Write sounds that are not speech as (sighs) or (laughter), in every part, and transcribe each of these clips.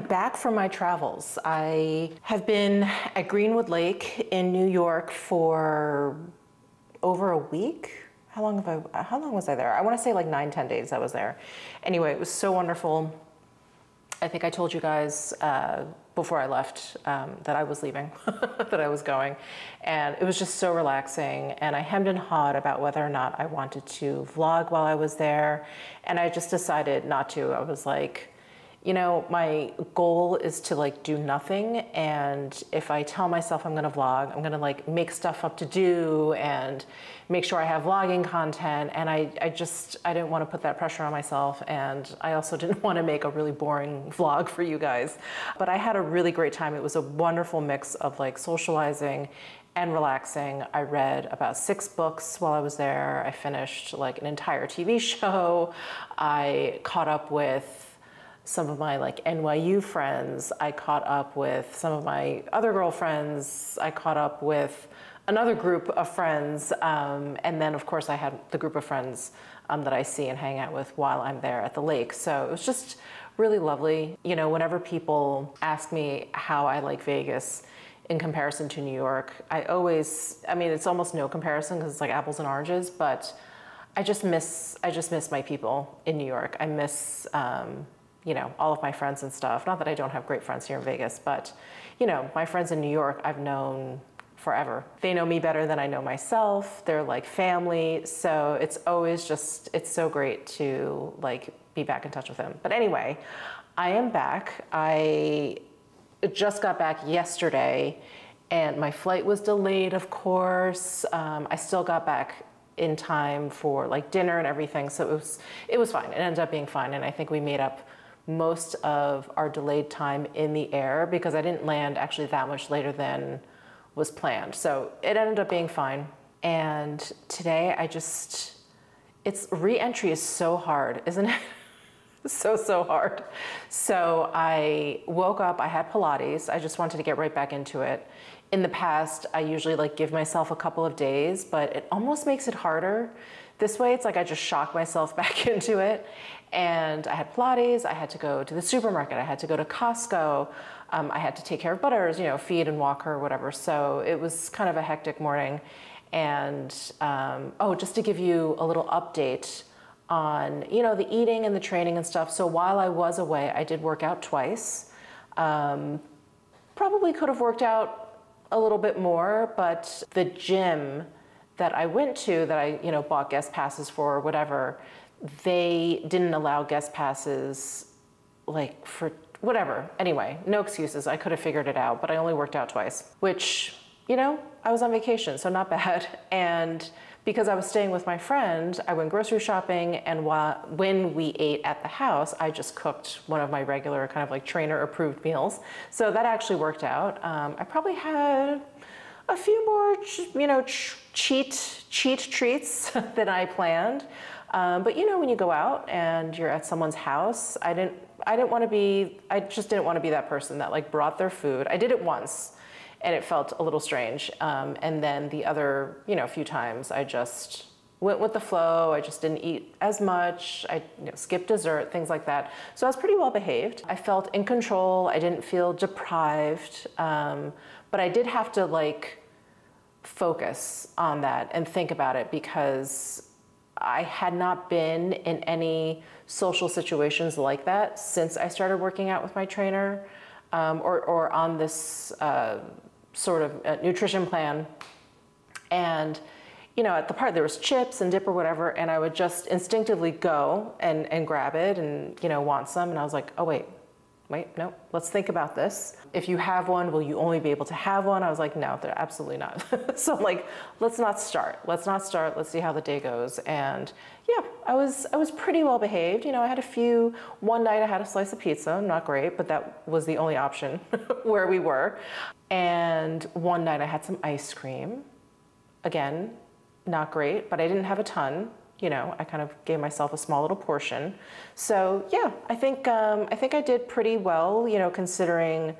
guys. I am back from my travels. I have been at Greenwood Lake in New York for over a week. How long have I, how long was I there? I want to say like nine, 10 days I was there. Anyway, it was so wonderful. I think I told you guys uh, before I left um, that I was leaving, (laughs) that I was going. And it was just so relaxing. And I hemmed and hawed about whether or not I wanted to vlog while I was there. And I just decided not to. I was like, you know, my goal is to like do nothing. And if I tell myself I'm gonna vlog, I'm gonna like make stuff up to do and make sure I have vlogging content. And I, I just, I didn't wanna put that pressure on myself. And I also (laughs) didn't wanna make a really boring vlog for you guys. But I had a really great time. It was a wonderful mix of like socializing and relaxing. I read about six books while I was there. I finished like an entire TV (laughs) show. I caught up with some of my like NYU friends. I caught up with some of my other girlfriends. I caught up with another group of friends. Um, and then, of course, I had the group of friends um, that I see and hang out with while I'm there at the lake. So it was just really lovely. You know, whenever people ask me how I like Vegas, in comparison to New York. I always, I mean, it's almost no comparison because it's like apples and oranges, but I just miss, I just miss my people in New York. I miss um, you know, all of my friends and stuff. Not that I don't have great friends here in Vegas, but, you know, my friends in New York I've known forever. They know me better than I know myself. They're like family. So it's always just, it's so great to like be back in touch with them. But anyway, I am back. I just got back yesterday and my flight was delayed, of course. Um, I still got back in time for like dinner and everything. So it was, it was fine. It ended up being fine. And I think we made up most of our delayed time in the air because I didn't land actually that much later than was planned. So it ended up being fine. And today I just, it's re-entry is so hard, isn't it? (laughs) so, so hard. So I woke up, I had Pilates. I just wanted to get right back into it. In the past, I usually like give myself a couple of days, but it almost makes it harder. This way, it's like I just shock myself (laughs) back into it. And I had Pilates, I had to go to the supermarket, I had to go to Costco, um, I had to take care of Butters, you know, feed and walk her whatever. So it was kind of a hectic morning. And um, oh, just to give you a little update on, you know, the eating and the training and stuff. So while I was away, I did work out twice. Um, probably could have worked out a little bit more, but the gym that I went to that I, you know, bought guest passes for or whatever, they didn't allow guest passes like for whatever. Anyway, no excuses. I could have figured it out, but I only worked out twice, which, you know, I was on vacation, so not (laughs) bad. And because I was staying with my friend, I went grocery shopping, and while, when we ate at the house, I just cooked one of my regular kind of like trainer approved meals. So that actually worked out. Um, I probably had a few more, you know, cheat cheat treats (laughs) than I planned. Um, but you know, when you go out and you're at someone's house, I didn't, I didn't want to be, I just didn't want to be that person that like brought their food. I did it once, and it felt a little strange. Um, and then the other, you know, a few times, I just went with the flow. I just didn't eat as much. I you know, skipped dessert, things like that. So I was pretty well behaved. I felt in control. I didn't feel deprived. Um, but I did have to like focus on that and think about it because I had not been in any social situations like that since I started working out with my trainer um, or, or on this uh, sort of uh, nutrition plan. And, you know, at the part there was chips and dip or whatever, and I would just instinctively go and, and grab it and, you know, want some. And I was like, oh, wait, wait, no, let's think about this. If you have one, will you only be able to have one? I was like, no, they're absolutely not. (laughs) so I'm like, let's not start. Let's not start. Let's see how the day goes. And yeah, I was I was pretty well behaved. You know, I had a few. One night I had a slice of pizza, not great, but that was the only option (laughs) where we were. And one night I had some ice cream. Again, not great, but I didn't have a ton you know, I kind of gave myself a small little portion. So yeah, I think um, I think I did pretty well, you know, considering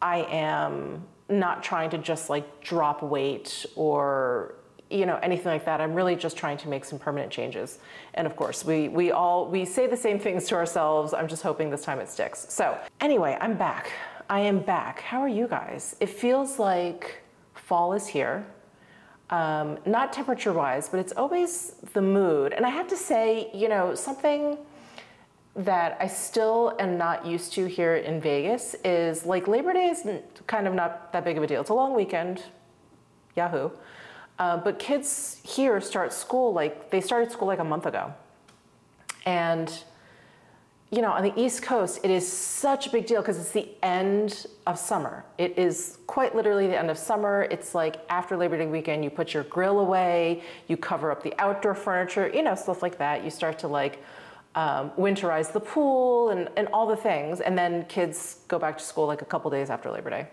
I am not trying to just like drop weight or you know anything like that. I'm really just trying to make some permanent changes. And of course we we all we say the same things to ourselves. I'm just hoping this time it sticks. So anyway i'm back. I am back. How are you guys? It feels like fall is here um, not temperature wise but it's always the mood and i have to say you know something that I still am not used to here in Vegas is like Labor Day is kind of not that big of a deal. It's a long weekend, Yahoo. Uh, but kids here start school like they started school like a month ago. And you know, on the East Coast, it is such a big deal because it's the end of summer. It is quite literally the end of summer. It's like after Labor Day weekend, you put your grill away, you cover up the outdoor furniture, you know, stuff like that. You start to like um, winterize the pool and, and all the things. And then kids go back to school like a couple days after Labor Day.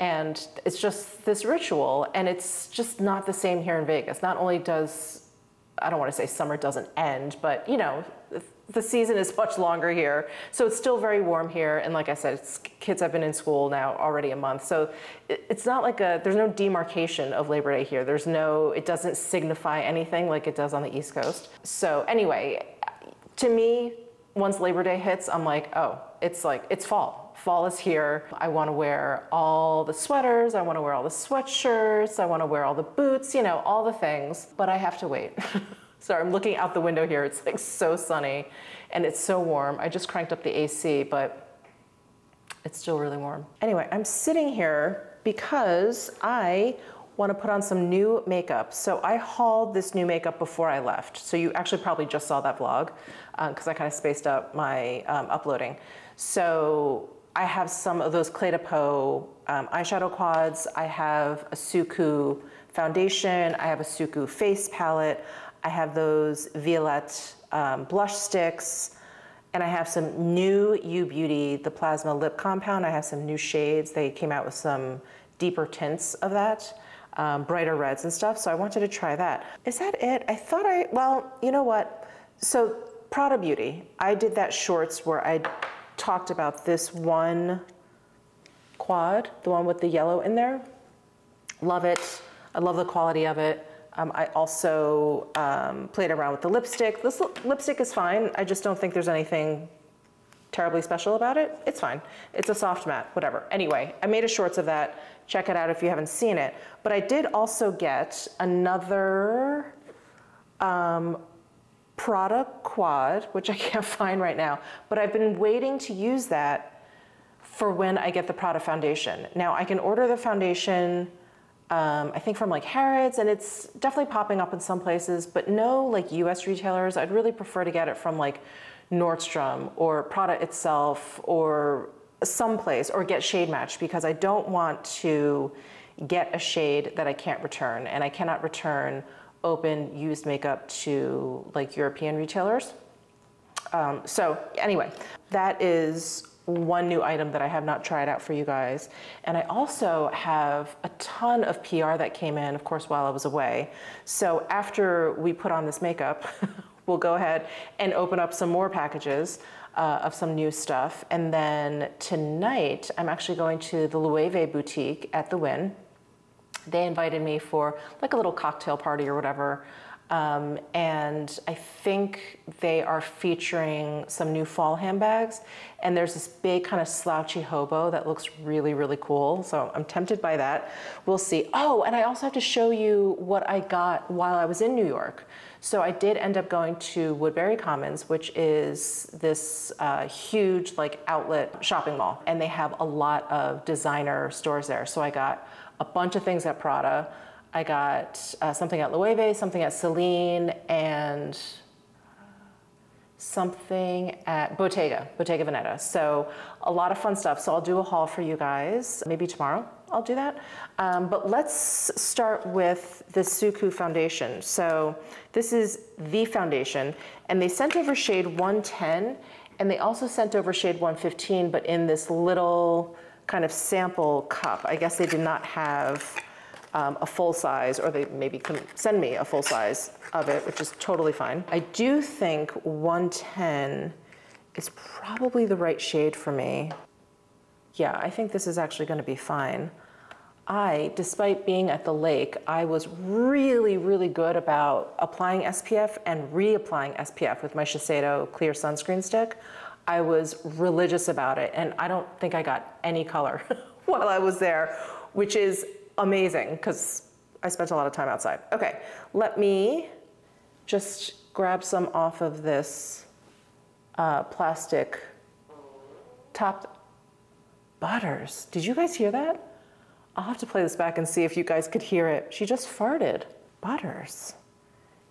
And it's just this ritual, and it's just not the same here in Vegas. Not only does, I don't want to say summer doesn't end, but you know, the season is (laughs) much longer here. So it's still very warm here. And like I said, kids have been in school now already a month. So it's not like a, there's no demarcation of Labor Day here. There's no, it doesn't signify anything like it does on the East Coast. So anyway, to me, once Labor Day hits, I'm like, oh, it's like, it's fall. Fall is here. I want to wear all the sweaters. I want to wear all the sweatshirts. I want to wear all the boots, you know, all the things. But I have to wait. (laughs) so I'm looking out the window here. It's like so sunny and it's so warm. I just cranked up the AC, but it's still really warm. Anyway, I'm sitting here because I want to put on some new makeup. So I hauled this new makeup before I left. So you actually probably just saw that vlog because um, I kind of spaced up my um, uploading. So I have some of those Clé de Peau um, eyeshadow quads. I have a Suqqu foundation. I have a Suqqu face palette. I have those Violette um, blush sticks. And I have some new U Beauty, the Plasma Lip Compound. I have some new shades. They came out with some deeper tints of that um, brighter reds and stuff. So I wanted to try that. Is that it? I thought I, well, you know what? So Prada Beauty, I did that shorts where I talked about this one quad, the one with the yellow in there. Love it. I love the quality of it. Um, I also um, played around with the lipstick. This lipstick is fine. I just don't think there's anything terribly special about it. It's fine. It's a soft matte, whatever. Anyway, I made a shorts of that. Check it out if you haven't seen it. But I did also get another um, Prada quad, which I (laughs) can't find right now, but I've been waiting to use that for when I get the Prada foundation. Now I can order the foundation, um, I think from like Harrods, and it's definitely popping up in some places, but no like US retailers. I'd really prefer to get it from like Nordstrom or Prada itself or someplace or get shade match because I don't want to get a shade that I can't return and I cannot return open used makeup to like European retailers. Um, so anyway, that is one new item that I have not tried out for you guys. And I also have a ton of PR that came in, of course, while I was away. So after we put on this makeup, (laughs) we'll go ahead and open up some more packages uh, of some new stuff. And then tonight, I'm actually going to the Loewe boutique at the Wynn. They invited me for like a little cocktail party or whatever. Um, and I think they are featuring some new fall handbags. And there's this big kind of slouchy hobo that looks really, really cool. So I'm tempted by that. We'll see. Oh, and I also have to show you what I got while I was in New York. So I did end up going to Woodbury Commons, which is this uh, huge like outlet shopping mall, and they have a lot of designer stores there. So I got a bunch of things at Prada. I got uh, something at Loewe, something at Celine, and something at Bottega, Bottega Veneta. So a lot of fun stuff. So I'll do a haul for you guys maybe tomorrow. I'll do that. Um, but let's start with the Suqqu foundation. So this is the foundation, and they sent over shade 110, and they also sent over shade 115, but in this little kind of sample cup. I guess they did not have um, a full size, or they maybe can send me a full size of it, which is totally fine. I do think 110 is probably the right shade for me. Yeah, I think this is actually gonna be fine. I, despite being at the lake, I was really, really good about applying SPF and reapplying SPF with my Shiseido clear sunscreen stick. I was religious about it, and I don't think I got any color (laughs) while I was there, which is amazing because I spent a lot of time outside. Okay, let me just grab some off of this uh, plastic top. Butters, did you guys hear that? I'll have to play this back and see if you guys could hear it. She just farted. Butters.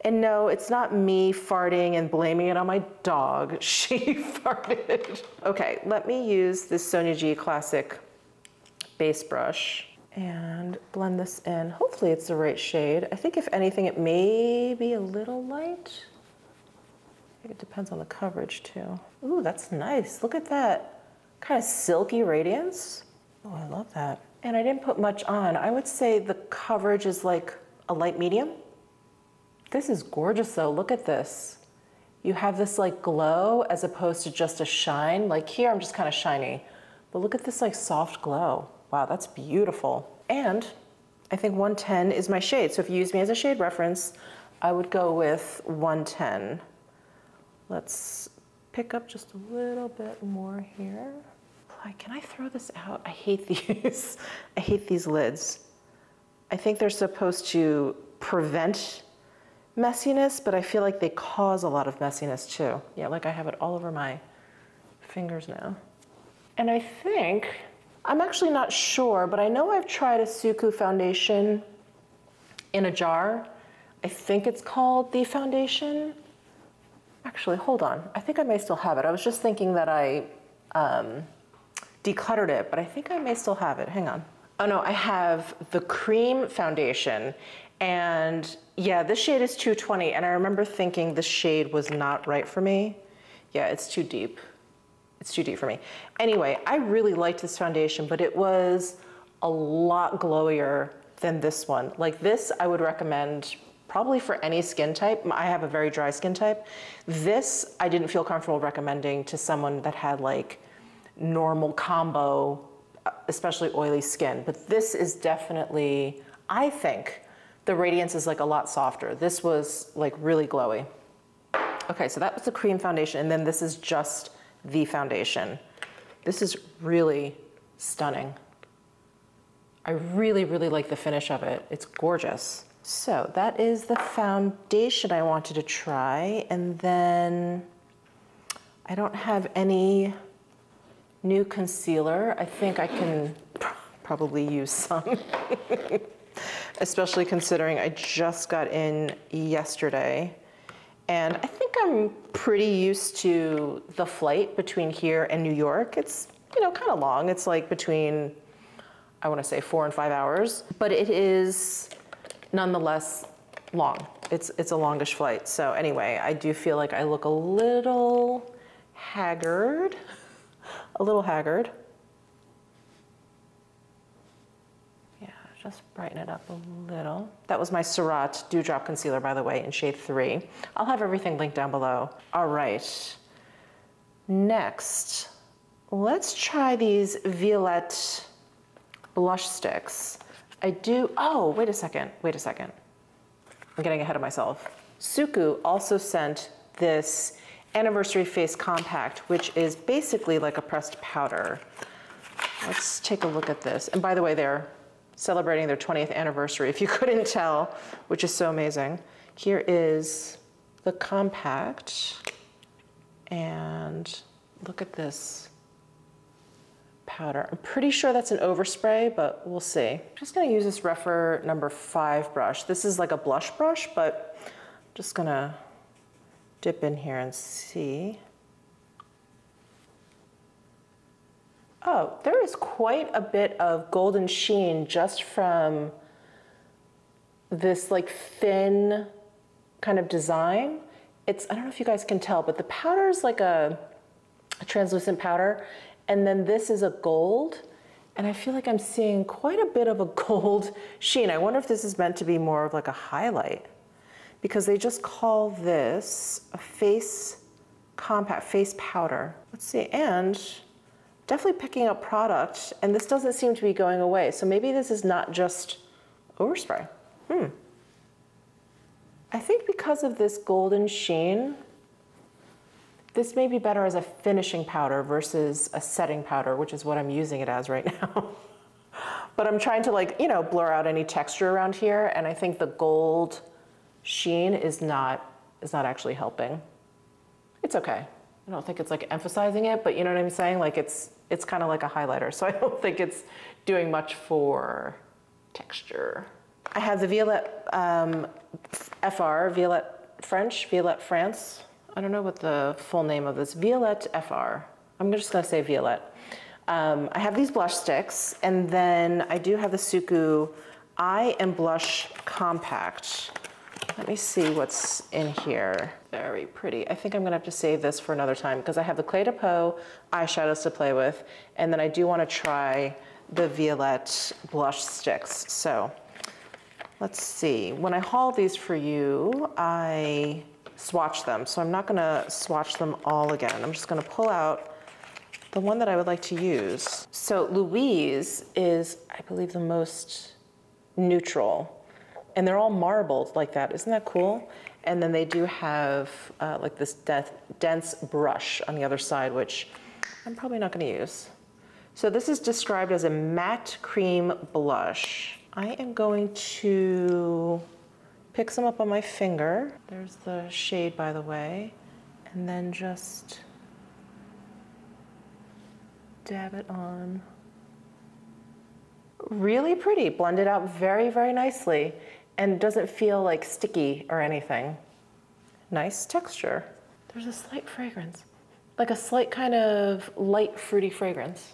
And no, it's not me farting and blaming it on my dog. (laughs) She farted. Okay, let me use this Sonia G Classic base brush and blend this in. Hopefully it's the right shade. I think if anything, it may be a little light. It depends on the coverage too. Ooh, that's nice. Look at that kind of silky radiance. Oh, I love that. And I didn't put much on. I would say the coverage is like a light medium. This is gorgeous though, look at this. You have this like glow as opposed to just a shine. Like here I'm just kind of shiny, but look at this like soft glow. Wow, that's beautiful. And I think 110 is my shade. So if you use me as a shade reference, I would go with 110. Let's pick up just a little bit more here can I throw this out? I hate (laughs) these. I hate these lids. I think they're supposed to prevent messiness, but I feel like they cause a lot of messiness too. Yeah, like I have it all over my fingers now. And I think, I'm actually not sure, but I know I've tried a Suqqu foundation in a jar. I think it's called the foundation. Actually, hold on. I think I may still have it. I was just thinking that I um, decluttered it, but I think I may still have it. Hang on. Oh no, I have the cream foundation. And yeah, this shade is 220. And I remember thinking the shade was not right for me. Yeah, it's too deep. It's too deep for me. Anyway, I really liked this foundation, but it was a lot glowier than this one. Like this, I would recommend probably for any skin type. I have a very dry skin type. This, I didn't feel comfortable recommending to someone that had like normal combo, uh, especially oily skin. But this is definitely, I think, the radiance is like a lot softer. This was like really glowy. Okay, so that was the cream foundation, and then this is just the foundation. This is really stunning. I really, really like the finish of it. It's gorgeous. So that is the foundation I wanted to try, and then I don't have any new concealer. I think I can probably use some, (laughs) especially considering I just got in yesterday. And I think I'm pretty used to the flight between here and New York. It's, you know, kind of long. It's like between, I want to say four and five hours, but it is nonetheless long. It's, it's a longish flight. So anyway, I do feel like I look a little haggard a little haggard. Yeah, just brighten it up a little. That was my Surratt Dewdrop Concealer, by the way, in shade three. I'll have everything linked down below. All right, next, let's try these Violette blush sticks. I do, oh, wait a second, wait a second. I'm getting ahead of myself. Suqqu also sent this Anniversary Face Compact, which is basically like a pressed powder. Let's take a look at this. And by the way, they're celebrating their 20th anniversary, if you (laughs) couldn't tell, which is so amazing. Here is the compact. And look at this powder. I'm pretty sure that's an overspray, but we'll see. I'm just gonna use this Rephr number five brush. This is like a blush brush, but I'm just gonna dip in here and see. Oh, there is quite a bit of golden sheen just from this like thin kind of design. It's, I don't know if you guys can tell, but the powder is like a, a translucent powder. And then this is a gold. And I feel like I'm seeing quite a bit of a (laughs) gold sheen. I wonder if this is meant to be more of like a highlight because they just call this a face compact, face powder. Let's see, and definitely picking up product, and this doesn't seem to be going away. So maybe this is not just overspray. Hmm. I think because of this golden sheen, this may be better as a finishing powder versus a setting powder, which is what I'm using it as right (laughs) now. but I'm trying to like, you know, blur out any texture around here, and I think the gold sheen is not, is not actually helping. It's okay. I don't think it's like emphasizing it, but you know what I'm saying? Like it's, it's kind of like a highlighter, so I don't (laughs) think it's doing much for texture. I have the Violette um, FR, Violette French, Violette France. I don't know what the full name of this, Violette FR. I'm just gonna say Violette. Um, I have these blush sticks, and then I do have the Suqqu Eye and Blush Compact. Let me see what's in here. Very pretty. I think I'm gonna have to save this for another time because I have the Clé de Peau eyeshadows to play with, and then I do wanna try the Violette blush sticks. So let's see. When I haul these for you, I swatch them. So I'm not gonna swatch them all again. I'm just gonna pull out the one that I would like to use. So Louise is, I believe, the most neutral. And they're all marbled like that. Isn't that cool? And then they do have uh, like this dense brush on the other side, which I'm probably not gonna use. So this is described as a matte cream blush. I am going to pick some up on my finger. There's the shade, by the way. And then just dab it on. Really pretty, blended out very, very nicely and doesn't feel like sticky or anything. Nice texture. There's a slight fragrance, like a slight kind of light fruity fragrance.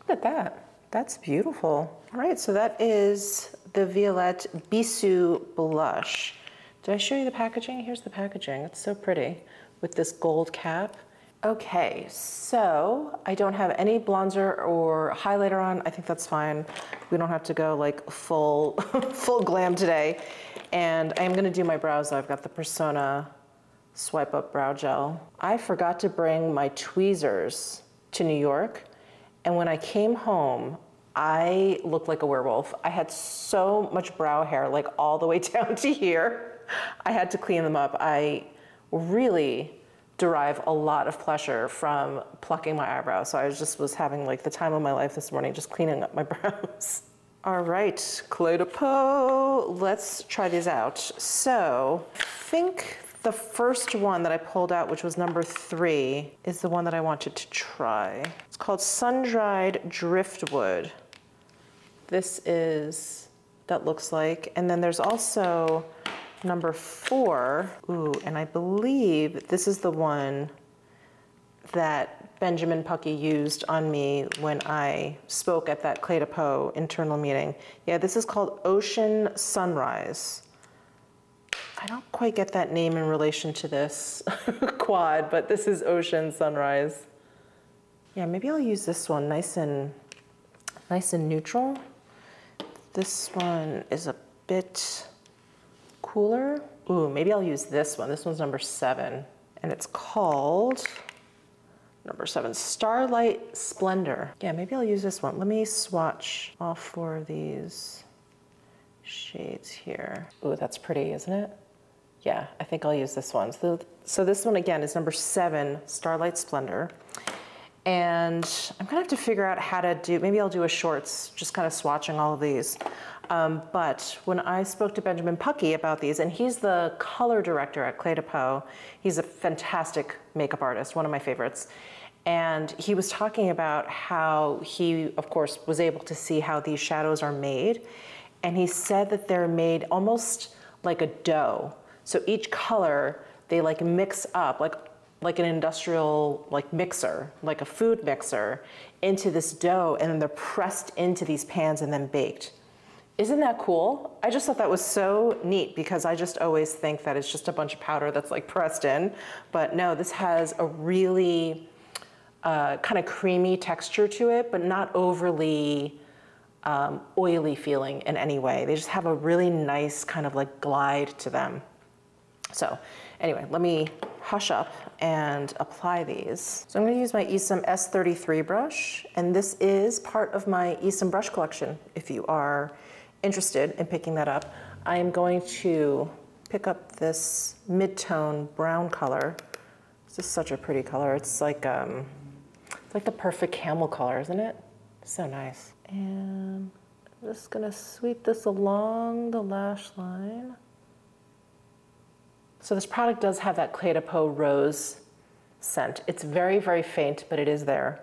Look at that. That's beautiful. All right, so that is the Violette Bisou blush. Did I show you the packaging? Here's the packaging. It's so pretty with this gold cap. Okay, so I don't have any bronzer or highlighter on. I think that's fine. We don't have to go like full, (laughs) full glam today. And I'm gonna do my brows. I've got the Persona Swipe Up Brow Gel. I forgot to bring my tweezers to New York. And when I came home, I looked like a werewolf. I had so much brow hair, like all the way (laughs) down to here. I had to clean them up. I really derive a lot of pleasure from plucking my eyebrows. So I just was having like the time of my life this morning, just cleaning up my (laughs) brows. All right, Clé de Peau, let's try these out. So I think the first one that I pulled out, which was number three, is the one that I wanted to try. It's called Sun-Dried Driftwood. This is, that looks like. And then there's also number four. Ooh, and I believe this is the one that Benjamin Puckey used on me when I spoke at that Clé de Peau internal meeting. Yeah, this is called Ocean Sunrise. I don't quite get that name in relation to this (laughs) quad, but this is Ocean Sunrise. Yeah, maybe I'll use this one, nice and nice and neutral. This one is a bit cooler. Ooh, maybe I'll use this one. This one's number seven, and it's called number seven, Starlight Splendor. Yeah, maybe I'll use this one. Let me swatch all four of these shades here. Ooh, that's pretty, isn't it? Yeah, I think I'll use this one. So, so this one again is number seven, Starlight Splendor. And I'm gonna have to figure out how to do, maybe I'll do a shorts, just kind of swatching all of these. Um, but when I spoke to Benjamin Puckey about these, and he's the color director at Clé de Peau, he's a fantastic makeup artist, one of my favorites. And he was talking about how he, of course, was able to see how these shadows are made. And he said that they're made almost like a dough. So each color, they like mix up, like, like an industrial like mixer, like a food mixer, into this dough, and then they're pressed into these pans and then baked. Isn't that cool? I just thought that was so neat because I just always think that it's just a bunch of powder that's like pressed in. But no, this has a really uh, kind of creamy texture to it, but not overly um, oily feeling in any way. They just have a really nice kind of like glide to them. So anyway, let me hush up and apply these. So I'm gonna use my ESUM S33 brush, and this is part of my ESUM brush collection, if you are interested in picking that up. I am going to pick up this mid-tone brown color. This is such a pretty color. It's like, um, it's like the perfect camel color, isn't it? So nice. And I'm just gonna sweep this along the lash line. So this product does have that Clé de Peau rose scent. It's very, very faint, but it is there.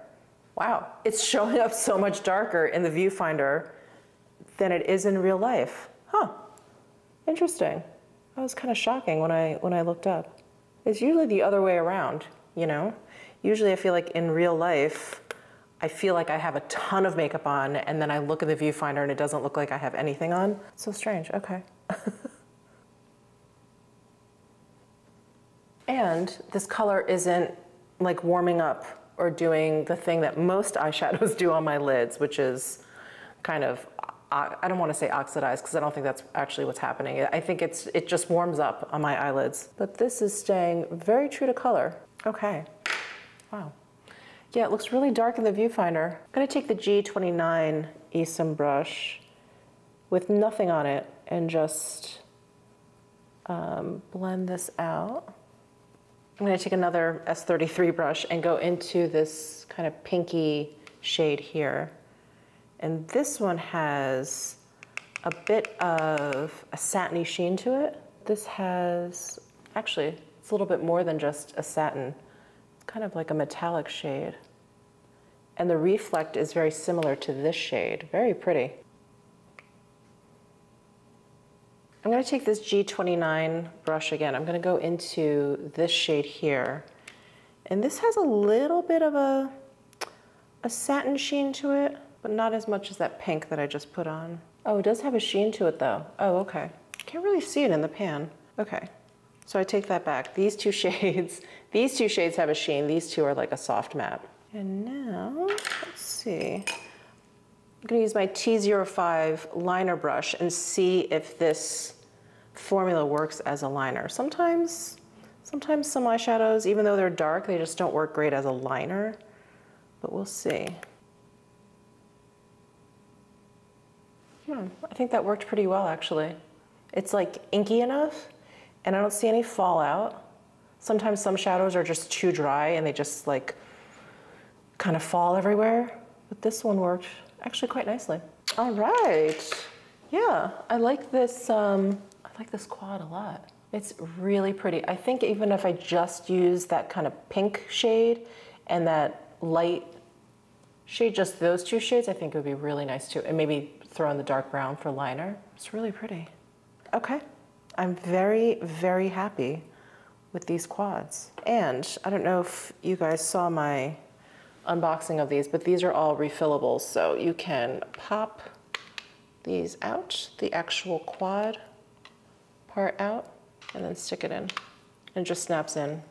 Wow, it's (laughs) showing up so much darker in the viewfinder than it is in real life. Huh, interesting. That was kind of shocking when I, when I looked up. It's usually the other way around, you know? Usually I feel like in real life, I feel like I have a ton of makeup on and then I look at the viewfinder and it doesn't look like I have anything on. So strange, okay. (laughs) And this color isn't like warming up or doing the thing that most (laughs) eyeshadows do on my lids, which is kind of, I don't want to say oxidized because I don't think that's actually what's happening. I think it's it just warms up on my eyelids. But this is staying very true to color. Okay, wow. Yeah, it looks really dark in the viewfinder. I'm gonna take the G29 ESUM brush with nothing on it and just um, blend this out. I'm going to take another S33 brush and go into this kind of pinky shade here. And this one has a bit of a satiny sheen to it. This has, actually, it's a little bit more than just a satin. It's kind of like a metallic shade. And the reflect is very similar to this shade. Very pretty. I'm going to take this G29 brush again. I'm going to go into this shade here. And this has a little bit of a, a satin sheen to it, but not as much as that pink that I just put on. Oh, it does have a sheen to it though. Oh, okay. Can't really see it in the pan. Okay, so I take that back. These two (laughs) shades, these two shades have a sheen. These two are like a soft matte. And now, let's see. I'm gonna use my T05 liner brush and see if this formula works as a liner. Sometimes, sometimes some eyeshadows, even though they're dark, they just don't work great as a liner, but we'll see. Hmm, I think that worked pretty well actually. It's like inky enough and I don't see any fallout. Sometimes some shadows are just too dry and they just like kind of fall everywhere, but this one worked actually quite nicely. All right. Yeah, I like this, um, I like this quad a lot. It's really pretty. I think even if I just use that kind of pink shade and that light shade, just those two shades, I think it would be really nice too. And maybe throw in the dark brown for liner. It's really pretty. Okay, I'm very, very happy with these quads. And I don't know if you guys saw my unboxing of these, but these are all refillables. So you can pop these out, the actual quad part out, and then stick it in. And it just snaps in.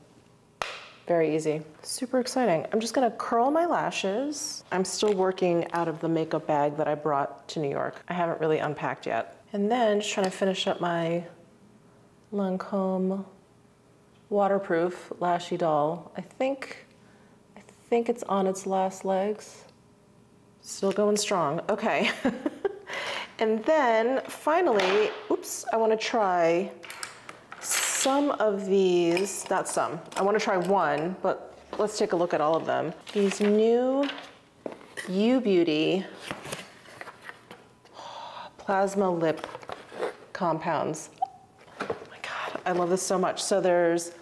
Very easy. Super exciting. I'm just gonna curl my lashes. I'm still working out of the makeup bag that I brought to New York. I haven't really unpacked yet. And then just trying to finish up my Lancome waterproof Lash Idôle. I think I think it's on its last legs. Still going strong. Okay. (laughs) and then finally, oops, I want to try some of these, not some, I want to try one, but let's take a look at all of them. These new U Beauty plasma lip compounds. Oh my God, I love this so much. So there's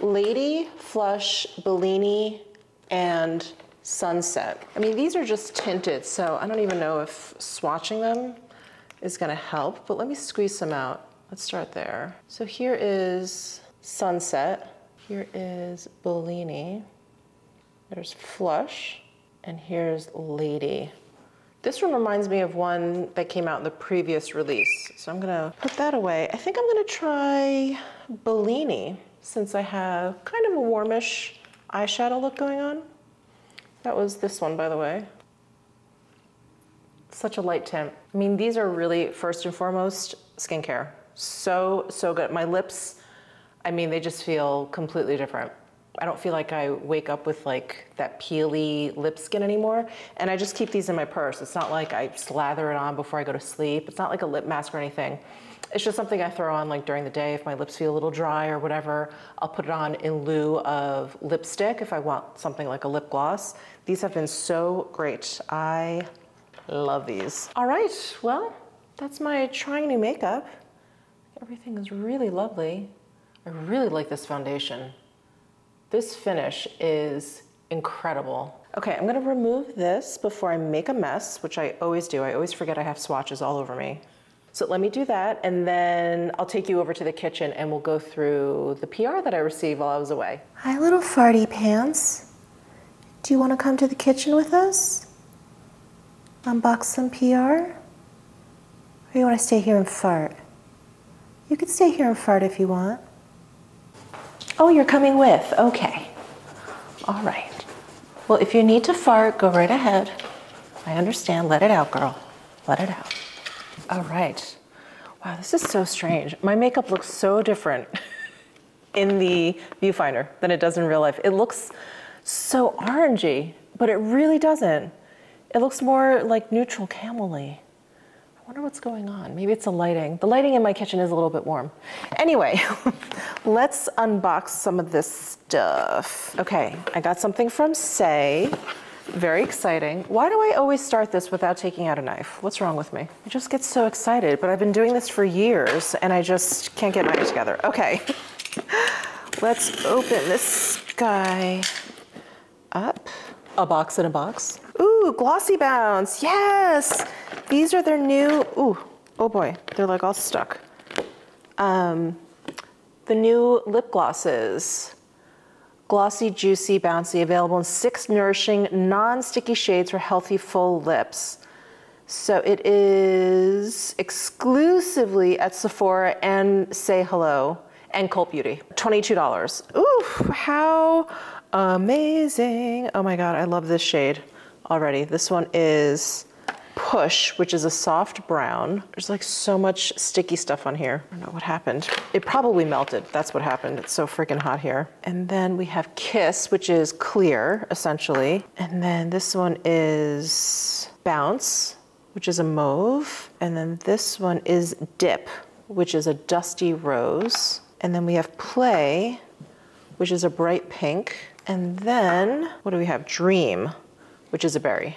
Lady, Flush, Bellini, and Sunset. I mean, these are just tinted, so I don't even know if swatching them is gonna help, but let me squeeze some out. Let's start there. So here is Sunset. Here is Bellini. There's Flush, and here's Lady. This one reminds me of one that came out in the previous release. So I'm gonna put that away. I think I'm gonna try Bellini since I have kind of a warmish eyeshadow look going on. That was this one, by the way. Such a light tint. I mean, these are really, first and foremost, skincare. So, so good. My lips, I mean, they just feel completely different. I don't feel like I wake up with like that peely lip skin anymore. And I just keep these in my purse. It's not like I slather it on before I go to sleep. It's not like a lip mask or anything. It's just something I throw on like during the day if my lips feel a little dry or whatever. I'll put it on in lieu of lipstick if I want something like a lip gloss. These have been so great. I love these. All right, well, that's my trying new makeup. Everything is really lovely. I really like this foundation. This finish is incredible. Okay, I'm gonna remove this before I make a mess, which I always do. I always forget I have swatches all over me. So let me do that, and then I'll take you over to the kitchen and we'll go through the PR that I received while I was away. Hi, little farty pants. Do you want to come to the kitchen with us? Unbox some PR? Or you want to stay here and fart? You can stay here and fart if you want. Oh, you're coming with. Okay. All right. Well, if you need to fart, go right ahead. I understand. Let it out, girl. Let it out. All right. Wow, this is so strange. My makeup looks so different (laughs) in the viewfinder than it does in real life. It looks so orangey, but it really doesn't. It looks more like neutral camely. I wonder what's going on. Maybe it's the lighting. The lighting in my kitchen is a little bit warm. Anyway, (laughs) let's unbox some of this stuff. Okay, I got something from Saie. Very exciting. Why do I always start this without taking out a knife? What's wrong with me? I just get so excited, but I've been doing this for years and I just can't get my act together. Okay, (laughs) let's open this guy up. A box in a box. Ooh, Glossy Bounce, yes! These are their new, ooh, oh boy, they're like all stuck. Um, the new lip glosses. Glossy, juicy, bouncy, available in six nourishing, non-sticky shades for healthy, full lips. So it is exclusively at Sephora and Saie Hello and Cult Beauty. $22. Ooh, how amazing. Oh my God, I love this shade already. This one is Push, which is a soft brown. There's like so much sticky stuff on here. I don't know what happened. It probably melted. That's what happened. It's so freaking hot here. And then we have Kiss, which is clear, essentially. And then this one is Bounce, which is a mauve. And then this one is Dip, which is a dusty rose. And then we have Play, which is a bright pink. And then, what do we have? Dream, which is a berry.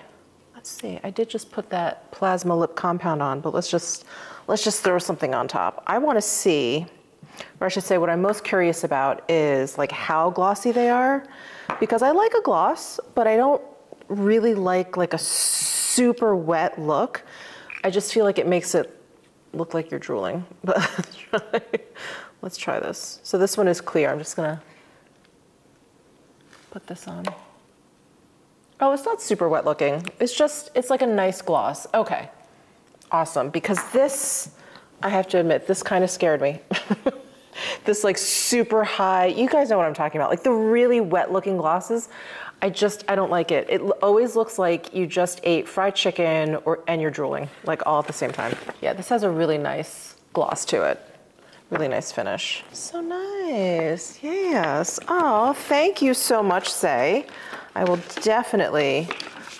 Let's see, I did just put that plasma lip compound on, but let's just, let's just throw something on top. I wanna see, or I should say what I'm most curious about is like how glossy they are, because I like a gloss, but I don't really like like a super wet look. I just feel like it makes it look like you're drooling. But (laughs) let's try this. So this one is clear. I'm just gonna put this on. Oh, it's not super wet looking. It's just, it's like a nice gloss. Okay, awesome. Because this, I have to admit, this kind of scared me. (laughs) this like super high, you guys know what I'm talking about. Like the really wet looking glosses, I just, I don't like it. It always looks like you just ate fried chicken or, and you're drooling, like all at the same time. Yeah, this has a really nice gloss to it. Really nice finish. So nice, yes. Oh, thank you so much, Saie. I will definitely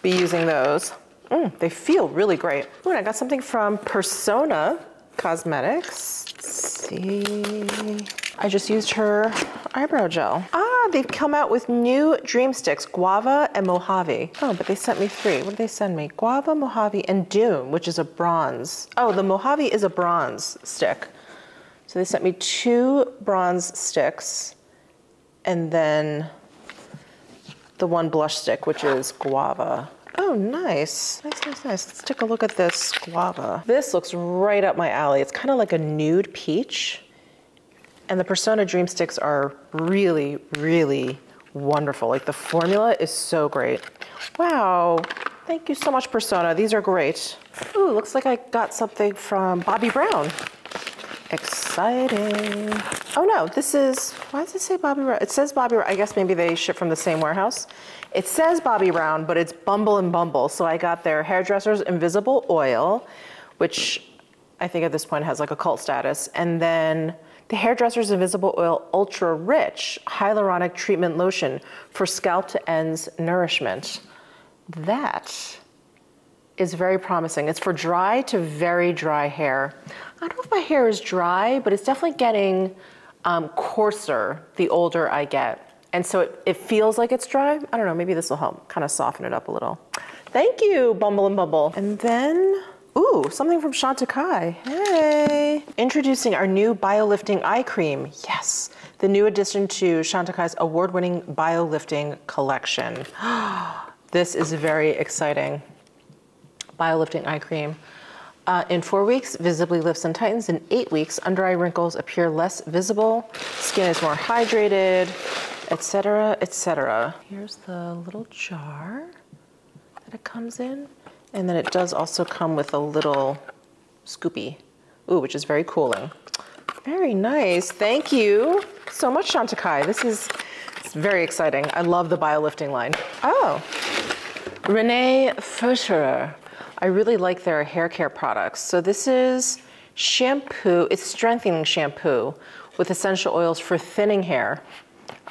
be using those. Mm, they feel really great. Ooh, I got something from Persona Cosmetics. Let's see. I just used her eyebrow gel. Ah, they've come out with new dream sticks, guava and Mojave. Oh, but they sent me three. What did they send me? Guava, Mojave, and Doom, which is a bronze. Oh, the Mojave is a bronze stick. So they sent me two bronze sticks and then the one blush stick, which is guava. Oh, nice. Nice, nice, nice. Let's take a look at this guava. This looks right up my alley. It's kind of like a nude peach. And the Persona Dream Sticks are really, really wonderful. Like the formula is so great. Wow. Thank you so much, Persona. These are great. Ooh, looks like I got something from Bobbi Brown. Exciting. Oh no, this is, why does it say Bobbi Brown? It says Bobbi, I guess maybe they ship from the same warehouse. It says Bobbi Brown, but it's Bumble and Bumble. So I got their Hairdresser's Invisible Oil, which I think at this point has like a cult status. And then the Hairdresser's Invisible Oil Ultra Rich Hyaluronic Treatment Lotion for scalp to ends nourishment. That is very promising. It's for dry to very dry hair. I don't know if my hair is dry, but it's definitely getting um, coarser the older I get. And so it, it feels like it's dry. I don't know, maybe this will help kind of soften it up a little. Thank you, Bumble and Bumble. And then, ooh, something from Chantecaille. Hey. Introducing our new BioLifting Eye Cream. Yes, the new addition to Chantecaille's award-winning BioLifting collection. (gasps) this is very exciting. BioLifting Eye Cream. Uh, in four weeks, visibly lifts and tightens. In eight weeks, under eye wrinkles appear less visible, skin is more hydrated, etc., etc. Here's the little jar that it comes in. And then it does also come with a little scoopy, ooh, which is very cooling. Very nice. Thank you so much, Chantecaille. This is very exciting. I love the BioLifting line. Oh, René Furterer. I really like their hair care products. So this is shampoo, it's strengthening shampoo with essential oils for thinning hair.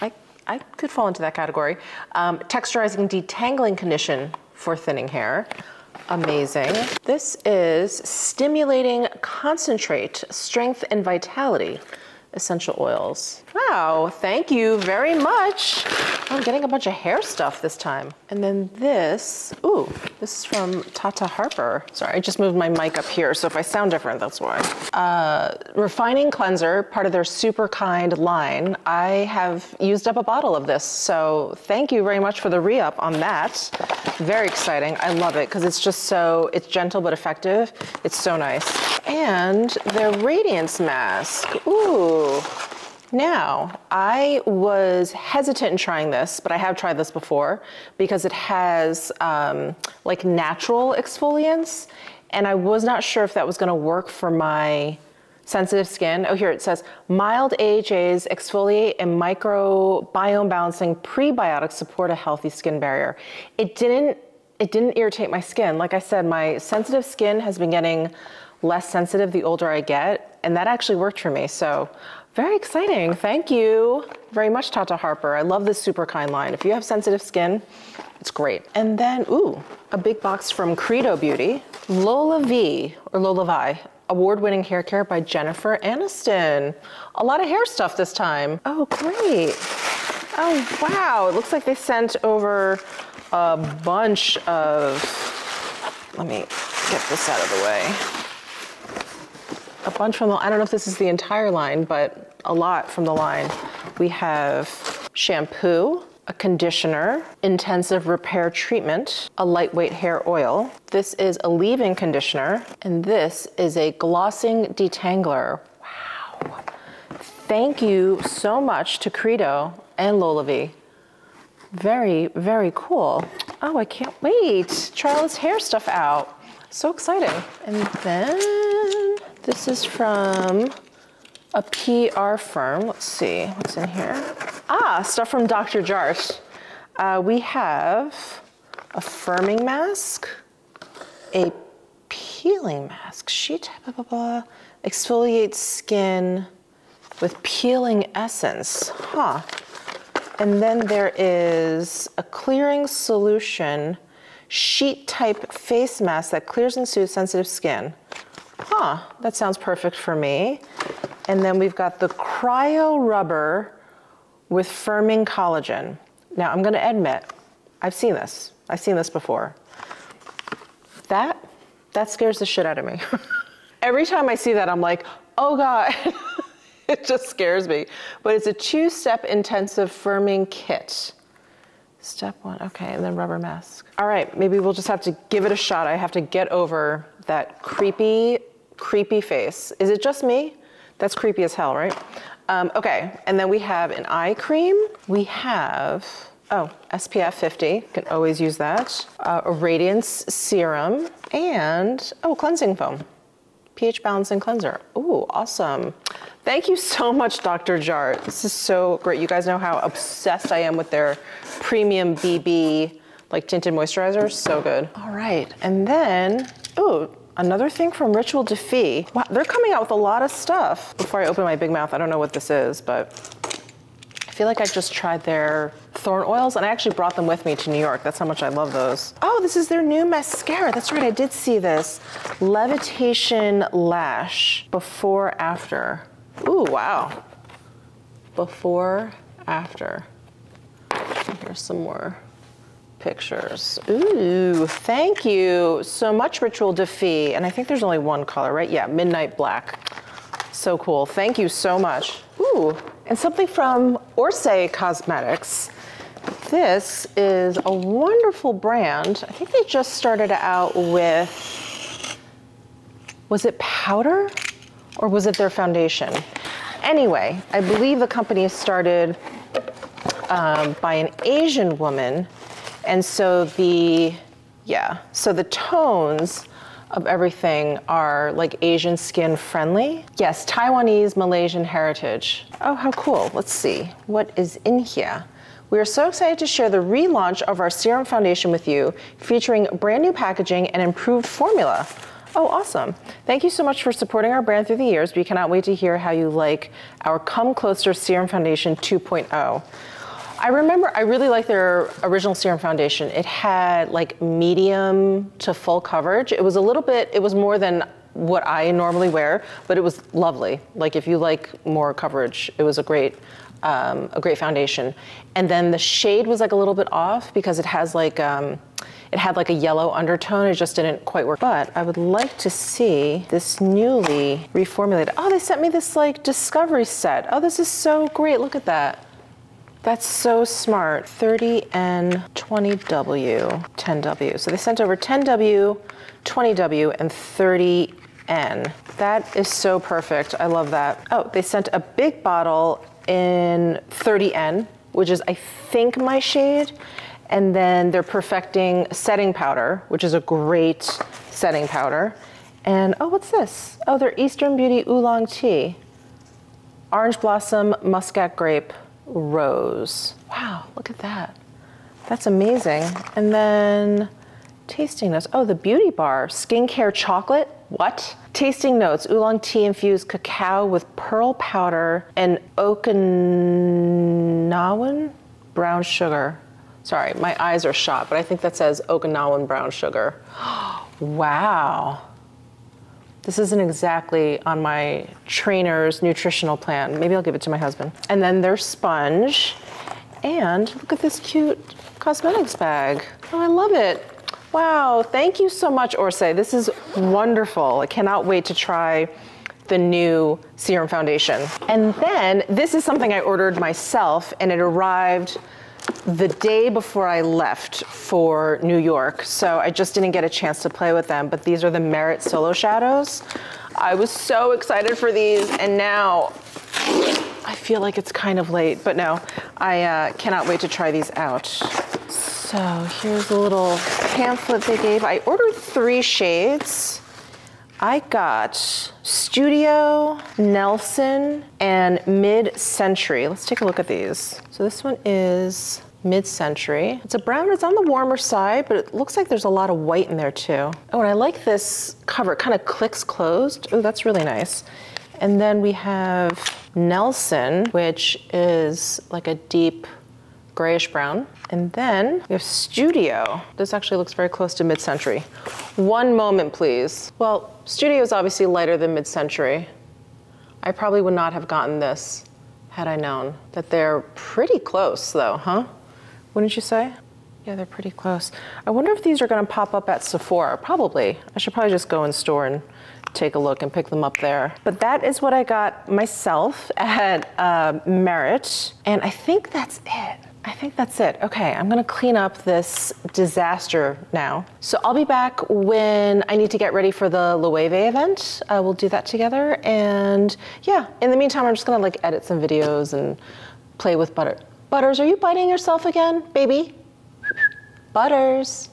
I, I could fall into that category. Um, texturizing detangling condition for thinning hair. Amazing. This is stimulating concentrate, strength and vitality essential oils. Wow, thank you very much. I'm getting a bunch of hair stuff this time. And then this, ooh, this is from Tata Harper. Sorry, I just moved my mic up here, so if I sound different, that's why. Uh, refining cleanser, part of their super kind line. I have used up a bottle of this, so thank you very much for the re-up on that. Very exciting, I love it, because it's just so, it's gentle but effective. It's so nice and the radiance mask. Ooh. Now, I was hesitant in trying this, but I have tried this before because it has um, like natural exfoliants, and I was not sure if that was gonna work for my sensitive skin. Oh, here it says mild AHAs exfoliate and microbiome balancing prebiotics support a healthy skin barrier. It didn't. It didn't irritate my skin. Like I said, my sensitive skin has been getting less sensitive the older I get, and that actually worked for me. So very exciting. Thank you very much, Tata Harper. I love this super kind line. If you have sensitive skin, it's great. And then, ooh, a big box from Credo Beauty. Lola V, or LolaVie, award-winning hair care by Jennifer Aniston. A lot of hair stuff this time. Oh, great. Oh, wow. It looks like they sent over a bunch of, let me get this out of the way a bunch from the, I don't know if this is the entire line, but a lot from the line. We have shampoo, a conditioner, intensive repair treatment, a lightweight hair oil. This is a leave-in conditioner, and this is a glossing detangler. Wow. Thank you so much to Credo and LolaVie. Very, very cool. Oh, I can't wait. Try all this hair stuff out. So exciting. And then this is from a PR firm. Let's see what's in here. Ah, stuff from Dr. Jart. Uh, we have a firming mask, a peeling mask. Sheet, blah, blah, blah. Exfoliates skin with peeling essence. Huh. And then there is a clearing solution sheet type face mask that clears and soothes sensitive skin. Huh, that sounds perfect for me. And then we've got the cryo rubber with firming collagen. Now I'm gonna admit, I've seen this. I've seen this before. That, that scares the shit out of me. (laughs) Every time I see that, I'm like, oh God, (laughs) it just scares me. But it's a two-step intensive firming kit. Step one, okay, and then rubber mask. All right, maybe we'll just have to give it a shot. I have to get over that creepy, creepy face. Is it just me? That's creepy as hell, right? Um, okay, and then we have an eye cream. We have, oh, SPF 50, can always use that. Uh, a radiance serum, and, oh, cleansing foam pH balancing cleanser. Ooh, awesome. Thank you so (laughs) much, Dr. Jart. This is so great. You guys know how obsessed I am with their premium BB like tinted moisturizer. So good. All right, and then, ooh, another thing from Rituel de Fille. Wow, they're coming out with a lot of stuff. Before I open my big mouth, I don't know what this is, but I feel like I just tried their thorn oils and I actually brought them with me to New York. That's how much I love those. Oh, this is their new mascara. That's right, I did see this. Levitation Lash, before, after. Ooh, wow. Before, after. Here's some more pictures. Ooh, thank you so much, Rituel de Fille. And I think there's only one color, right? Yeah, Midnight Black. So cool. Thank you so much. Ooh, and something from Orsay Cosmetics. This is a wonderful brand. I think they just started out with, was it powder or was it their foundation? Anyway, I believe the company started um, by an Asian woman and so the, yeah, so the tones of everything are like Asian skin friendly. Yes, Taiwanese Malaysian heritage. Oh, how cool. Let's see. What is in here? We are so excited to share the relaunch of our serum foundation with you, featuring brand new packaging and improved formula. Oh, awesome. Thank you so much for supporting our brand through the years. We cannot wait to hear how you like our Come Closer Serum Foundation 2.0. I remember I really liked their original serum foundation. It had like medium to full coverage. It was a little bit, it was more than what I normally wear, but it was lovely. Like if you like more coverage, it was a great, um, a great foundation. And then the shade was like a little bit off because it has like, um, it had like a yellow undertone. It just didn't quite work. But I would like to see this newly reformulated. Oh, they sent me this like discovery set. Oh, this is so great. Look at that. That's so smart. 30N, 20W, 10W. So they sent over 10W, 20W, and 30N. That is so perfect. I love that. Oh, they sent a big bottle in 30N, which is, I think, my shade. And then they're perfecting setting powder, which is a great setting powder. And oh, what's this? Oh, they're Eastern Beauty Oolong Tea. Orange Blossom Muscat Grape rose. Wow, look at that. That's amazing. And then tasting notes. Oh, the beauty bar, skincare chocolate. What? Tasting notes, oolong tea infused cacao with pearl powder and Okinawan brown sugar. Sorry, my eyes are shot, but I think that says Okinawan brown sugar. (gasps) wow. This isn't exactly on my trainer's nutritional plan. Maybe I'll give it to my husband. And then their sponge. And look at this cute cosmetics bag. Oh, I love it. Wow, thank you so much, Orsay. This is wonderful. I cannot wait to try the new serum foundation. And then this is something I ordered myself and it arrived the day before I left for New York, so I just didn't get a chance to play with them, but these are the Merit Solo Shadows. I was so excited for these, and now I feel like it's kind of late, but no, I uh, cannot wait to try these out. So here's a little pamphlet they gave. I ordered three shades. I got Studio, Nelson, and Mid-Century. Let's take a look at these. So this one is Mid-Century. It's a brown, it's on the warmer side, but it looks like there's a lot of white in there too. Oh, and I like this cover, it kind of clicks closed. Oh, that's really nice. And then we have Nelson, which is like a deep grayish brown. And then we have Studio. This actually looks very close to mid-century. One moment, please. Well, Studio is obviously lighter than mid-century. I probably would not have gotten this had I known that they're pretty close though, huh? Wouldn't you say? Yeah, they're pretty close. I wonder if these are gonna pop up at Sephora. Probably. I should probably just go in store and take a look and pick them up there. But that is what I got myself at uh, Merit, and I think that's it. I think that's it. Okay, I'm gonna clean up this disaster now. So I'll be back when I need to get ready for the Loewe event. Uh, we'll do that together. And yeah, in the meantime, I'm just gonna like edit some videos and play with Butter. Butters, are you biting yourself again, baby? Butters.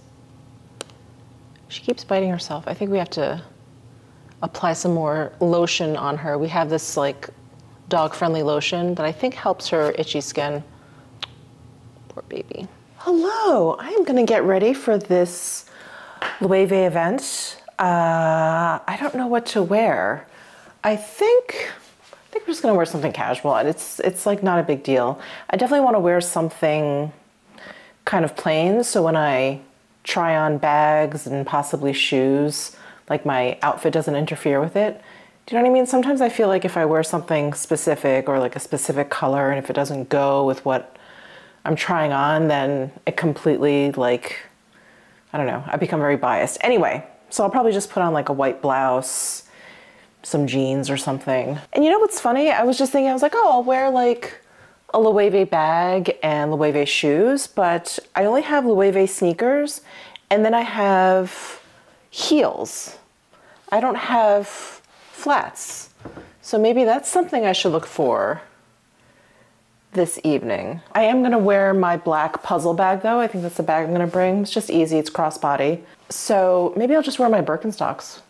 She keeps biting herself. I think we have to apply some more lotion on her. We have this like dog friendly lotion that I think helps her itchy skin. Poor baby. Hello, I am gonna get ready for this Loewe event. Uh, I don't know what to wear. I think I think I'm just gonna wear something casual. And it's it's like not a big deal. I definitely want to wear something kind of plain, so when I try on bags and possibly shoes, like my outfit doesn't interfere with it. Do you know what I mean? Sometimes I feel like if I wear something specific or like a specific color, and if it doesn't go with what I'm trying on, then it completely like I don't know. I become very biased. Anyway, so I'll probably just put on like a white blouse, some jeans or something. And you know what's funny? I was just thinking, I was like, oh, I'll wear like a Loewe bag and Loewe shoes, but I only have Loewe sneakers and then I have heels. I don't have flats. So maybe that's something I should look for this evening. I am gonna wear my black puzzle bag though. I think that's the bag I'm gonna bring. It's just easy, it's crossbody. So maybe I'll just wear my Birkenstocks.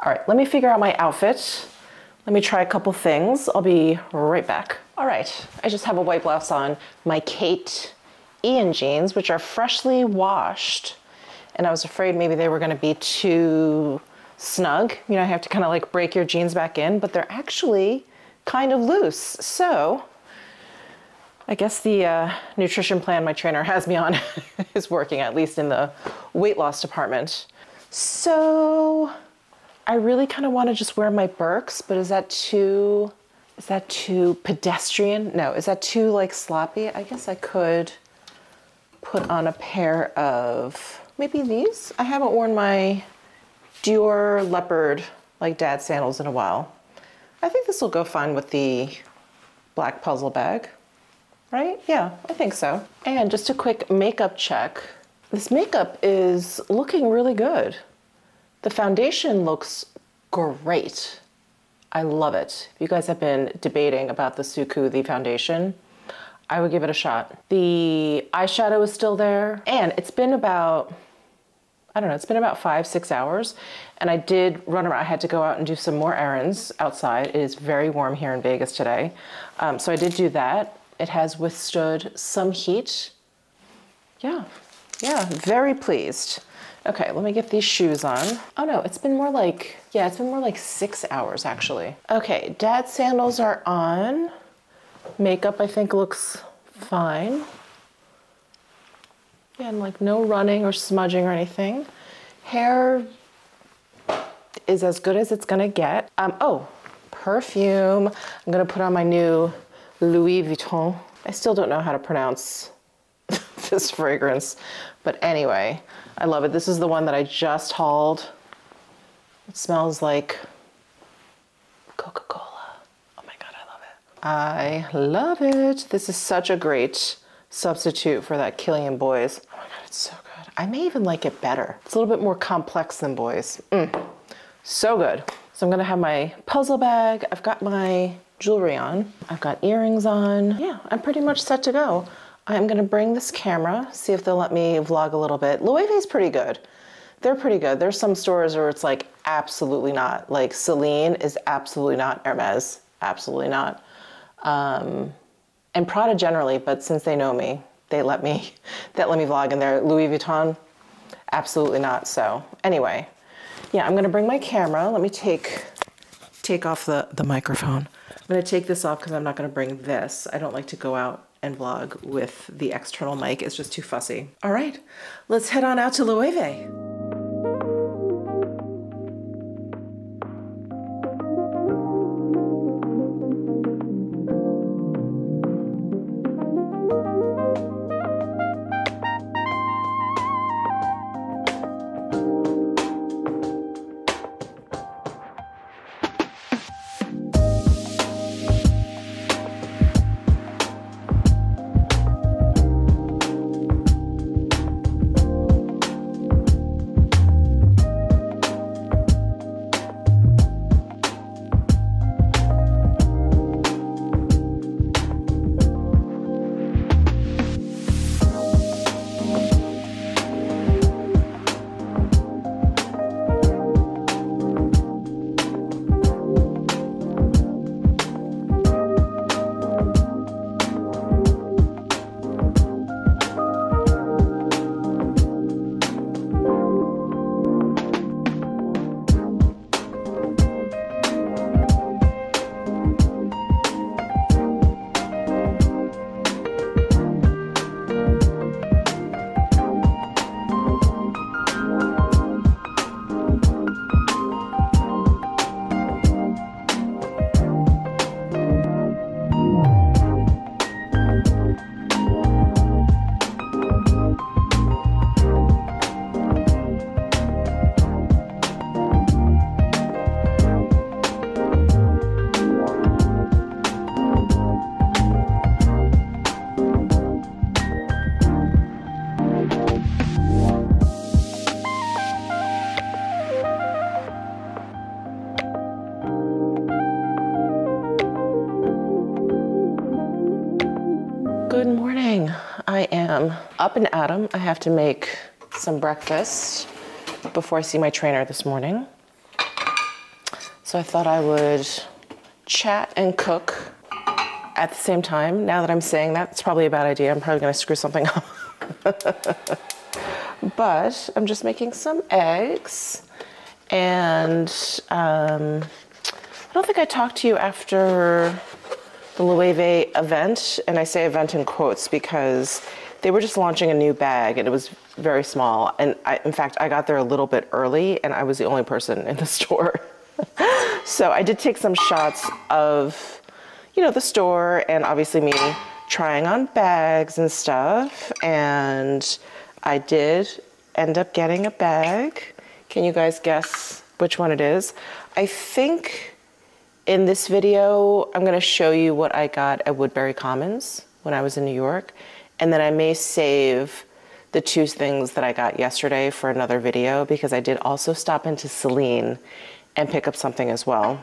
All right, let me figure out my outfit. Let me try a couple things. I'll be right back. All right, I just have a white blouse on, my Kate Ian jeans, which are freshly washed. And I was afraid maybe they were gonna be too snug. You know, I have to kind of like break your jeans back in, but they're actually kind of loose. So I guess the uh, nutrition plan my trainer has me on (laughs) is working, at least in the weight loss department. So I really kind of want to just wear my Birks, but is that too, is that too pedestrian? No, is that too like sloppy? I guess I could put on a pair of, maybe these? I haven't worn my Dior leopard like dad sandals in a while. I think this will go fine with the black puzzle bag right? Yeah, I think so. And just a quick makeup check. This makeup is looking really good. The foundation looks great. I love it. If you guys have been debating about the Suqqu the foundation, I would give it a shot. The eyeshadow is still there, and it's been about, I don't know, it's been about five, six hours, and I did run around. I had to go out and do some more errands outside. It is very warm here in Vegas today, um, so I did do that. It has withstood some heat. Yeah, yeah, very pleased. Okay, let me get these shoes on. Oh no, it's been more like, yeah, it's been more like six hours actually. Okay, dad sandals are on. Makeup I think looks fine. Yeah, and like no running or smudging or anything. Hair is as good as it's gonna get. Um, oh, perfume. I'm gonna put on my new Louis Vuitton. I still don't know how to pronounce (laughs) this fragrance, but anyway, I love it. This is the one that I just hauled. It smells like Coca-Cola. Oh my God, I love it. I love it. This is such a great substitute for that Kilian Boys. Oh my God, it's so good. I may even like it better. It's a little bit more complex than Boys. Mm, so good. So I'm gonna have my puzzle bag. I've got my jewelry on. I've got earrings on. Yeah, I'm pretty much set to go. I'm gonna bring this camera, see if they'll let me vlog a little bit. Loewe's pretty good. They're pretty good. There's some stores where it's like absolutely not. Like Celine is absolutely not Hermes, absolutely not. Um, and Prada generally, but since they know me, they let me, (laughs) they let me vlog in there. Louis Vuitton, absolutely not. So anyway, yeah, I'm gonna bring my camera. Let me take, take off the, the microphone. I'm gonna take this off because I'm not gonna bring this. I don't like to go out and vlog with the external mic. It's just too fussy. All right, let's head on out to Loewe. Am up and at 'em. I have to make some breakfast before I see my trainer this morning. So I thought I would chat and cook at the same time. Now that I'm saying that, it's probably a bad idea. I'm probably gonna screw something (laughs) up. but I'm just making some eggs and um, I don't think I talked to you after the Loewe event, and I say event in quotes because they were just launching a new bag and it was very small. And I, in fact, I got there a little bit early and I was the only person in the (laughs) store. so I did take some shots of, you know, the store and obviously me trying on bags and stuff. And I did end up getting a bag. Can you guys guess which one it is? I think in this video, I'm gonna show you what I got at Woodbury Commons when I was in New York. And then I may save the two things that I got yesterday for another video because I did also stop into Celine and pick up something as well.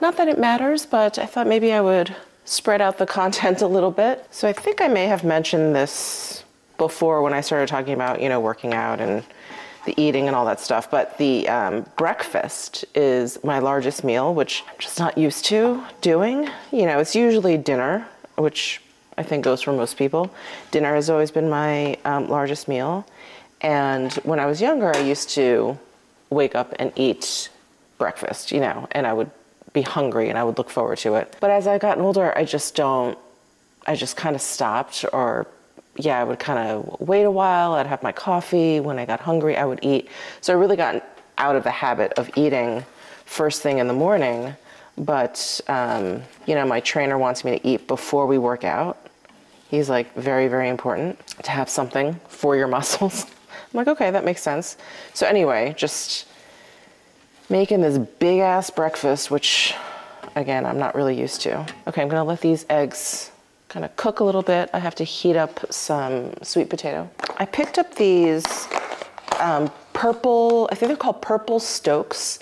Not that it matters, but I thought maybe I would spread out the content (laughs) a little bit. So I think I may have mentioned this before when I started talking about, you know, working out and the eating and all that stuff. But the um, breakfast is my largest meal, which I'm just not used to doing. You know, it's usually dinner, which I think goes for most people. Dinner has always been my um, largest meal. And when I was younger, I used to wake up and eat breakfast, you know, and I would be hungry and I would look forward to it. But as I've gotten older, I just don't, I just kind of stopped or yeah, I would kind of wait a while. I'd have my coffee. When I got hungry, I would eat. So I really got out of the habit of eating first thing in the morning. But, um, you know, my trainer wants me to eat before we work out. He's like, very, very important to have something for your (laughs) muscles. I'm like, okay, that makes sense. So, anyway, just making this big ass breakfast, which again, I'm not really used to. Okay, I'm gonna let these eggs kind of cook a little bit. I have to heat up some sweet potato. I picked up these um, purple, I think they're called purple Stokes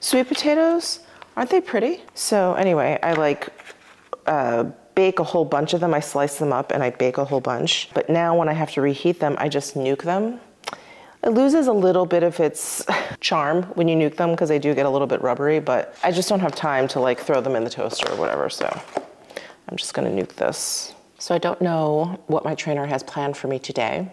sweet potatoes. Aren't they pretty? So anyway, I like uh, bake a whole bunch of them. I slice them up and I bake a whole bunch. But now when I have to reheat them, I just nuke them. It loses a little bit of its (laughs) charm when you nuke them because they do get a little bit rubbery, but I just don't have time to like throw them in the toaster or whatever, so I'm just gonna nuke this. So I don't know what my trainer has planned for me today.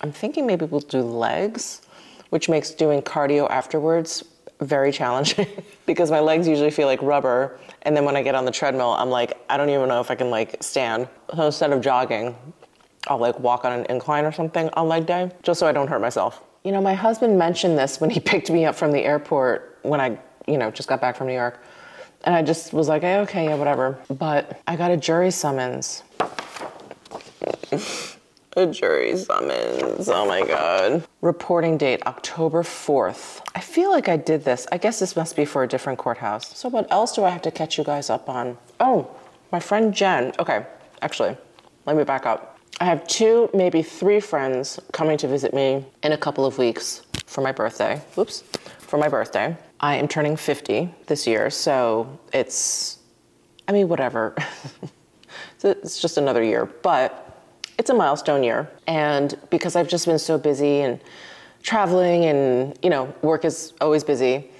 I'm thinking maybe we'll do legs, which makes doing cardio afterwards very challenging (laughs) because my legs usually feel like rubber. And then when I get on the treadmill, I'm like, I don't even know if I can like stand. So instead of jogging, I'll like walk on an incline or something on leg day just so I don't hurt myself. You know, my husband mentioned this when he (laughs) picked me up from the airport when I, you know, just got back from New York. And I just was like, hey, okay, yeah, whatever. But I got a jury summons. a jury summons. Oh my God. Reporting date October 4th. I feel like I did this. I guess this must be for a different courthouse. So, what else do I have to catch you guys up on? Oh, my friend Jen. Okay, actually, let me back up. I have two, maybe three friends coming to visit me in a couple of weeks for my birthday. Oops, for my birthday. I am turning 50 this year, so it's, I mean, whatever. (laughs) it's just another year, but it's a milestone year. And because I've just been so busy and traveling and, you know, work is always busy,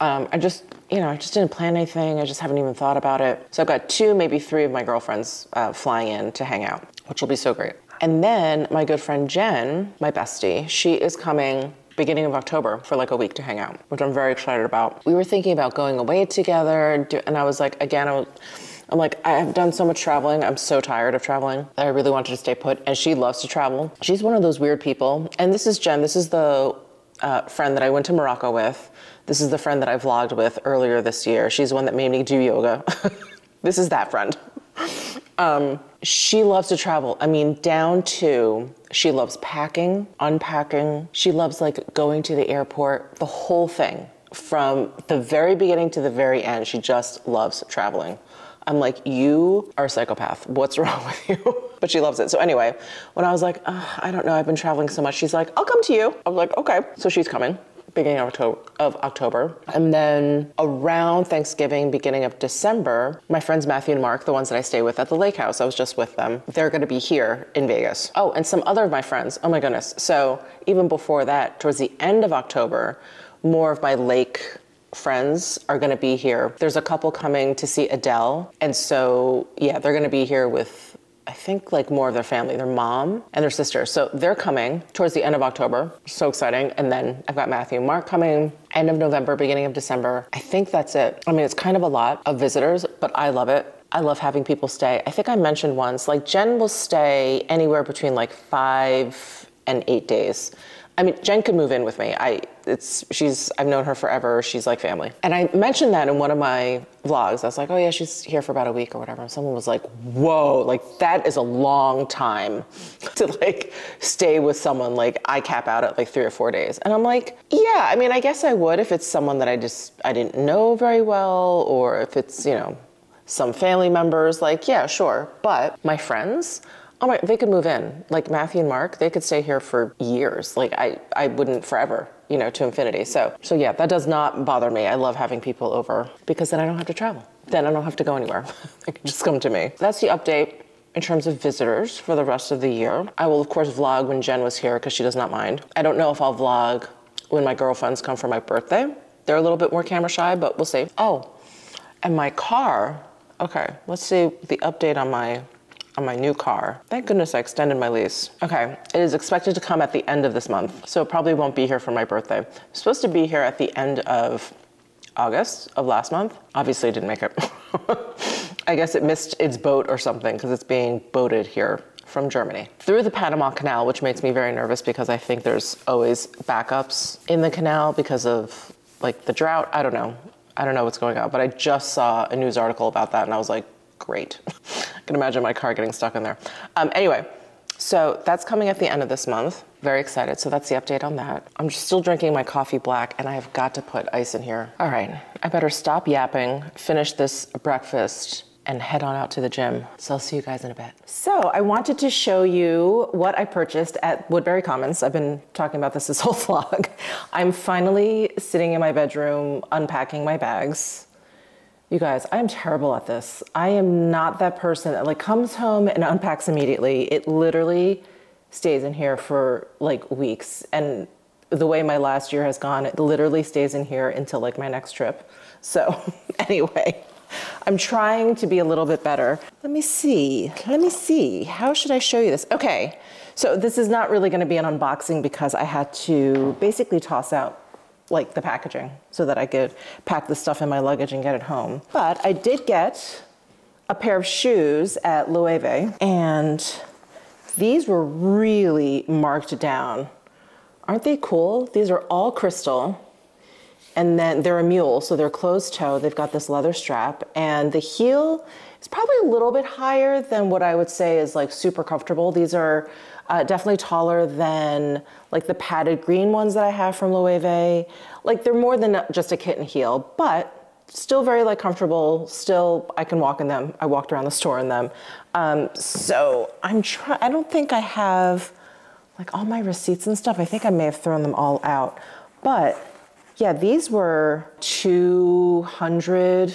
um, I just, you know, I just didn't plan anything. I just haven't even thought about it. So I've got two, maybe three of my girlfriends uh, flying in to hang out, which will be so great. And then my good friend Jen, my bestie, she is coming beginning of October for like a week to hang out, which I'm very excited about. We were thinking about going away together, and I was like, again, I was, I'm like, I have done so much traveling. I'm so tired of traveling. I really wanted to stay put. And she loves to travel. She's one of those weird people. And this is Jen. This is the uh, friend that I went to Morocco with. This is the friend that I vlogged with earlier this year. She's the one that made me do yoga. (laughs) this is that friend. (laughs) Um, she loves to travel. I mean, down to she loves packing, unpacking. She loves like going to the airport, the whole thing from the very beginning to the very end. She just loves traveling. I'm like, you are a psychopath. What's (laughs) wrong with you? but she loves it. So anyway, when I was like, I don't know, I've been traveling so much, she's like, I'll come to you. I was like, okay. So she's coming beginning of October, of October. And then around Thanksgiving, beginning of December, my friends Matthew and Mark, the ones that I stay with at the lake house, I was just with them, they're gonna be here in Vegas. Oh, and some other of my friends, oh my goodness. So even before that, towards the end of October, more of my lake friends are going to be here. There's a couple coming to see Adele. And so, yeah, they're going to be here with I think like more of their family, their mom and their sister. So they're coming towards the end of October. So exciting. And then I've got Matthew and Mark coming end of November, beginning of December. I think that's it. I mean, it's kind of a lot of visitors, but I love it. I love having people stay. I think I mentioned once, like Jen will stay anywhere between like five and eight days. I mean, Jen could move in with me. I, it's, she's, I've known her forever. She's like family. And I mentioned that in one of my vlogs. I was like, oh yeah, she's here for about a week or whatever. And someone was like, whoa, like that is a long time (laughs) to like stay with someone. Like I cap out at like three or four days. And I'm like, yeah, I mean, I guess I would if it's someone that I just, I didn't know very well or if it's, you know, some family members, like, yeah, sure. But my friends, oh my, they could move in. Like Matthew and Mark, they could stay here for years. Like I, I wouldn't forever, you know, to infinity. So, so yeah, that does not bother me. I love having people over because then I don't have to travel. Then I don't have to go anywhere. (laughs) they can just come to me. That's the update in terms of visitors for the rest of the year. I will of course vlog when Jen was here because she does not mind. I don't know if I'll vlog when my girlfriends come for my birthday. They're a little bit more camera shy, but we'll see. Oh, and my car. Okay, let's see the update on my on my new car. Thank goodness I extended my lease. Okay, it is expected to come at the end of this month, so it probably won't be here for my birthday. It's supposed to be here at the end of August of last month. Obviously, didn't make it. (laughs) I guess it missed its boat or something because it's being boated here from Germany through the Panama Canal, which makes me very nervous because I think there's always backups in the canal because of like the drought. I don't know. I don't know what's going on, but I just saw a news article about that and I was like, great. (laughs) Can imagine my car getting stuck in there. Um, anyway, so that's coming at the end of this month. Very excited. So that's the update on that. I'm still drinking my coffee black and I have got to put ice in here. All right, I better stop yapping, finish this breakfast, and head on out to the gym. So I'll see you guys in a bit. So I wanted to show you what I purchased at Woodbury Commons. I've been talking about this this (laughs) whole vlog. I'm finally sitting in my bedroom unpacking my bags. You guys, I am terrible at this. I am not that person that like comes home and (laughs) unpacks immediately. It literally stays in here for like weeks. And the way my last year has gone, it literally stays in here until like my next trip. So (laughs) anyway, I'm trying to be a little bit better. Let me see. Let me see. How should I show you this? Okay. So this is not really going to be an unboxing because I had to basically toss out like the packaging so that I could pack the stuff in my luggage and get it home. But I did get a pair of shoes at Loewe and these were really marked down. Aren't they cool? These are all crystal and then they're a mule, so they're closed toe. They've got this leather strap and the heel is probably a little bit higher than what I would say is like super comfortable. These are uh, definitely taller than like the padded green ones that I have from Loewe. Like they're more than just a kitten heel, but still very like comfortable. Still, I can walk in them. I walked around the store in them. Um, so I'm trying, I don't think I have like all my receipts and stuff. I think I may have thrown them all out, but yeah, these were 200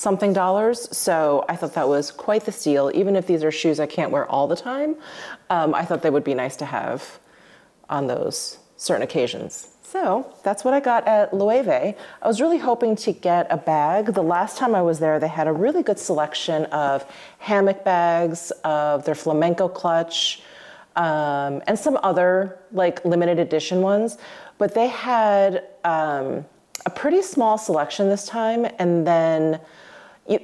something dollars. So I thought that was quite the steal. Even if these are shoes I can't wear all the time, um, I thought they would be nice to have on those certain occasions. So that's what I got at Loewe. I was really hoping to get a bag. The last time I was there, they had a really good selection of hammock bags, of their flamenco clutch, um, and some other like limited edition ones. But they had um, a pretty small selection this time, and then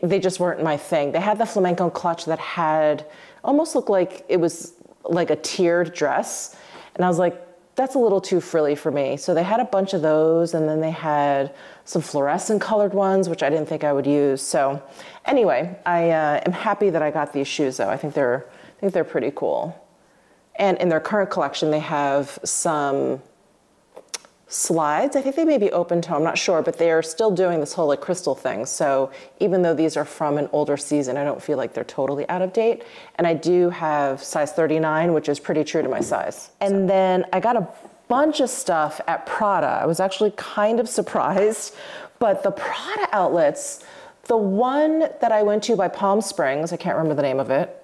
they just weren't my thing. They had the flamenco clutch that had almost looked like it was like a tiered dress. And I was like, that's a little too frilly for me. So they had a bunch of those, and then they had some fluorescent colored ones, which I didn't think I would use. So anyway, I uh, am happy that I got these shoes though. I think they're, I think they're pretty cool. And in their current collection, they have some slides. I think they may be open toe, I'm not sure, but they are still doing this whole like crystal thing. So even though these are from an older season, I don't feel like they're totally out of date. And I do have size 39, which is pretty true to my size. And then I got a bunch of stuff at Prada. I was actually kind of (laughs) surprised, but the Prada outlets, the one that I went to by Palm Springs, I can't remember the name of it,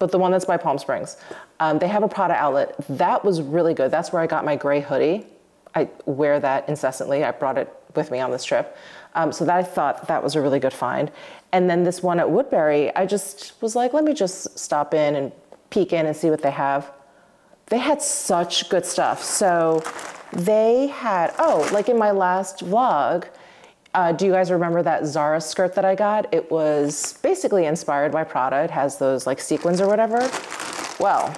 but the one that's by Palm Springs, um, they have a Prada outlet. That was really good. That's where I got my gray hoodie. I wear that incessantly. I brought it with me on this trip. Um, so that I thought that was a really good find. And then this one at Woodbury, I just was like, let me just stop in and peek in and see what they have. They had such good stuff. So they had, oh, like in my last vlog, uh, do you guys remember that Zara skirt that I got? It was basically inspired by Prada. It has those like sequins or whatever. Well,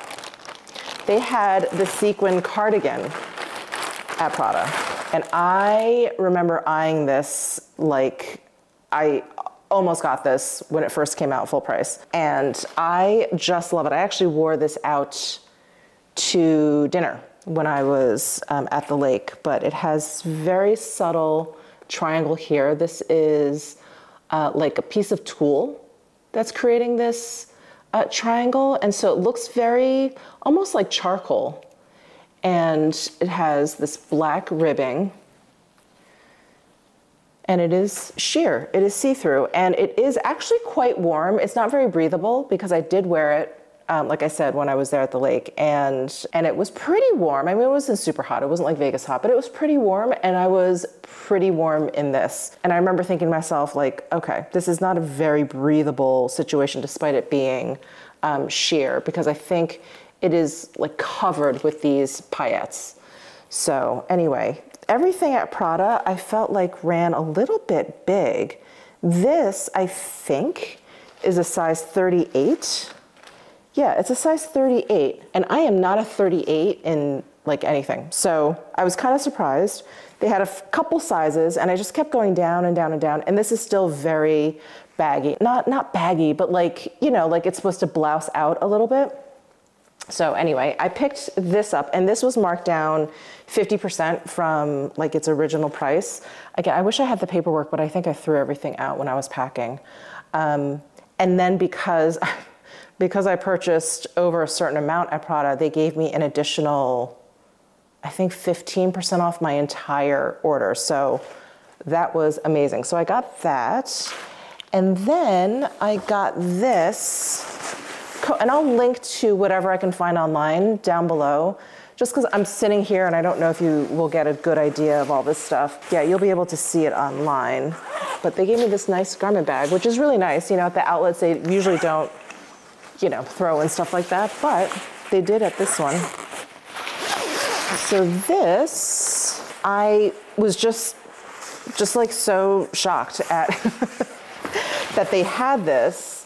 they had the sequin cardigan at Prada. And I remember eyeing this like I almost got this when it first came out full price. And I just love it. I actually wore this out to dinner when I was um, at the lake, but it has very subtle triangle here. This is uh, like a piece of tulle that's creating this uh, triangle. And so it looks very, almost like charcoal. And it has this black ribbing and it is sheer, it is see-through, and it is actually quite warm. It's not very breathable because I did wear it um, like I said, when I was there at the lake, and and it was pretty warm. I mean, it wasn't super hot. It wasn't like Vegas hot, but it was pretty warm, and I was pretty warm in this. And I remember thinking to myself, like, okay, this is not a very breathable situation, despite it being um, sheer, because I think it is like covered with these paillettes. So anyway, everything at Prada I felt like ran a little bit big. This, I think, is a size 38. Yeah, it's a size 38, and I am not a 38 in like anything. So I was kind of surprised. They had a couple sizes, and I just kept going down and down and down. And this is still very baggy. Not not baggy, but like you know, like it's supposed to blouse out a little bit. So anyway, I picked this up, and this was marked down 50% from like its original price. Again, I wish I had the paperwork, but I think I threw everything out when I was packing. Um, and then because (laughs) because I purchased over a certain amount at Prada, they gave me an additional, I think 15% off my entire order. So that was amazing. So I got that. And then I got this, and I'll link to whatever I can find online down below. Just because I'm sitting here and I don't know if you will get a good idea of all this stuff. Yeah, you'll be able to see it online. But they gave me this nice garment bag, which is really nice. You know, at the outlets, they usually don't you know, throw and stuff like that, but they did at this one. So this, I was just, just like so shocked at (laughs) that they had this,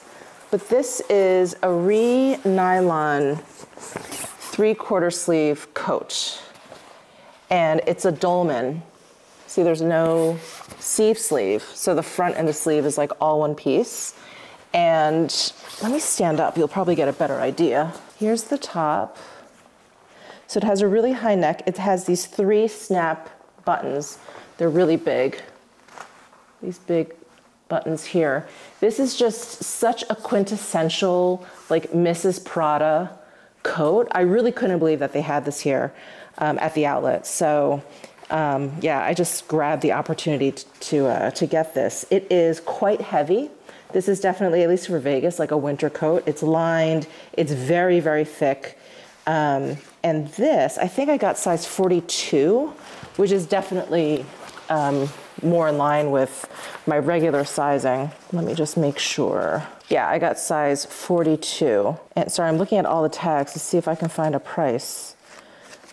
but this is a re nylon three quarter sleeve coat. And it's a dolman. See, there's no sleeve sleeve. So the front and the sleeve is like all one piece. And let me stand up, you'll probably get a better idea. Here's the top. So it has a really high neck. It has these three snap buttons. They're really big. These big buttons here. This is just such a quintessential like Mrs. Prada coat. I really couldn't believe that they had this here um, at the outlet. So um, yeah, I just grabbed the opportunity to, uh, to get this. It is quite heavy. This is definitely, at least for Vegas, like a winter coat. It's lined, it's very, very thick. Um, and this, I think I got size 42, which is definitely um, more in line with my regular sizing. Let me just make sure. Yeah, I got size 42. And sorry, I'm looking at all the tags to see if I can find a price.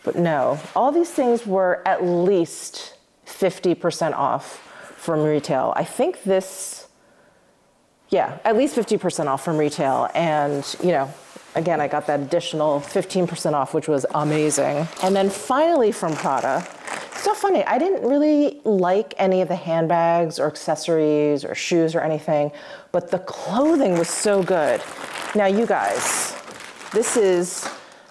But no, all these things were at least 50% off from retail. I think this yeah, at least 50% off from retail. And, you know, again, I got that additional 15% off, which was amazing. And then finally from Prada, so funny, I didn't really like any of the handbags or accessories or shoes or anything, but the clothing was so good. Now, you guys, this is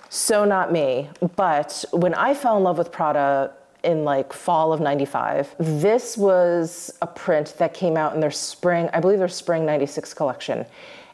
so not me, but when I fell in love with Prada in like fall of 95. This was a print that came out in their spring, I believe their spring 96 collection.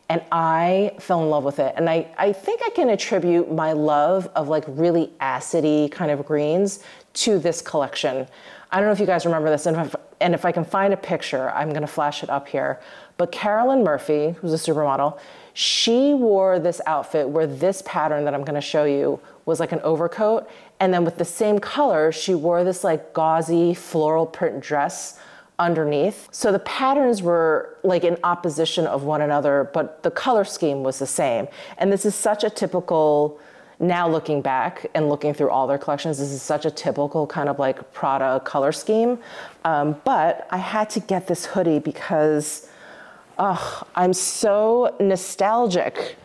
And I fell in love with it. And I, I think I can attribute my love of like really acidy kind of greens to this collection. I don't know if you guys remember this, and if, and if I can find a picture, I'm gonna flash it up here. But Carolyn Murphy, who's a supermodel, she wore this outfit where this pattern that I'm gonna show you was like an overcoat. And then with the same color, she wore this like gauzy floral print dress underneath. So the patterns were like in opposition of one another, but the color scheme was the same. And this is such a typical, now looking back and looking through all their collections, this is such a typical kind of like Prada color scheme. Um, but I had to get this hoodie because oh, I'm so nostalgic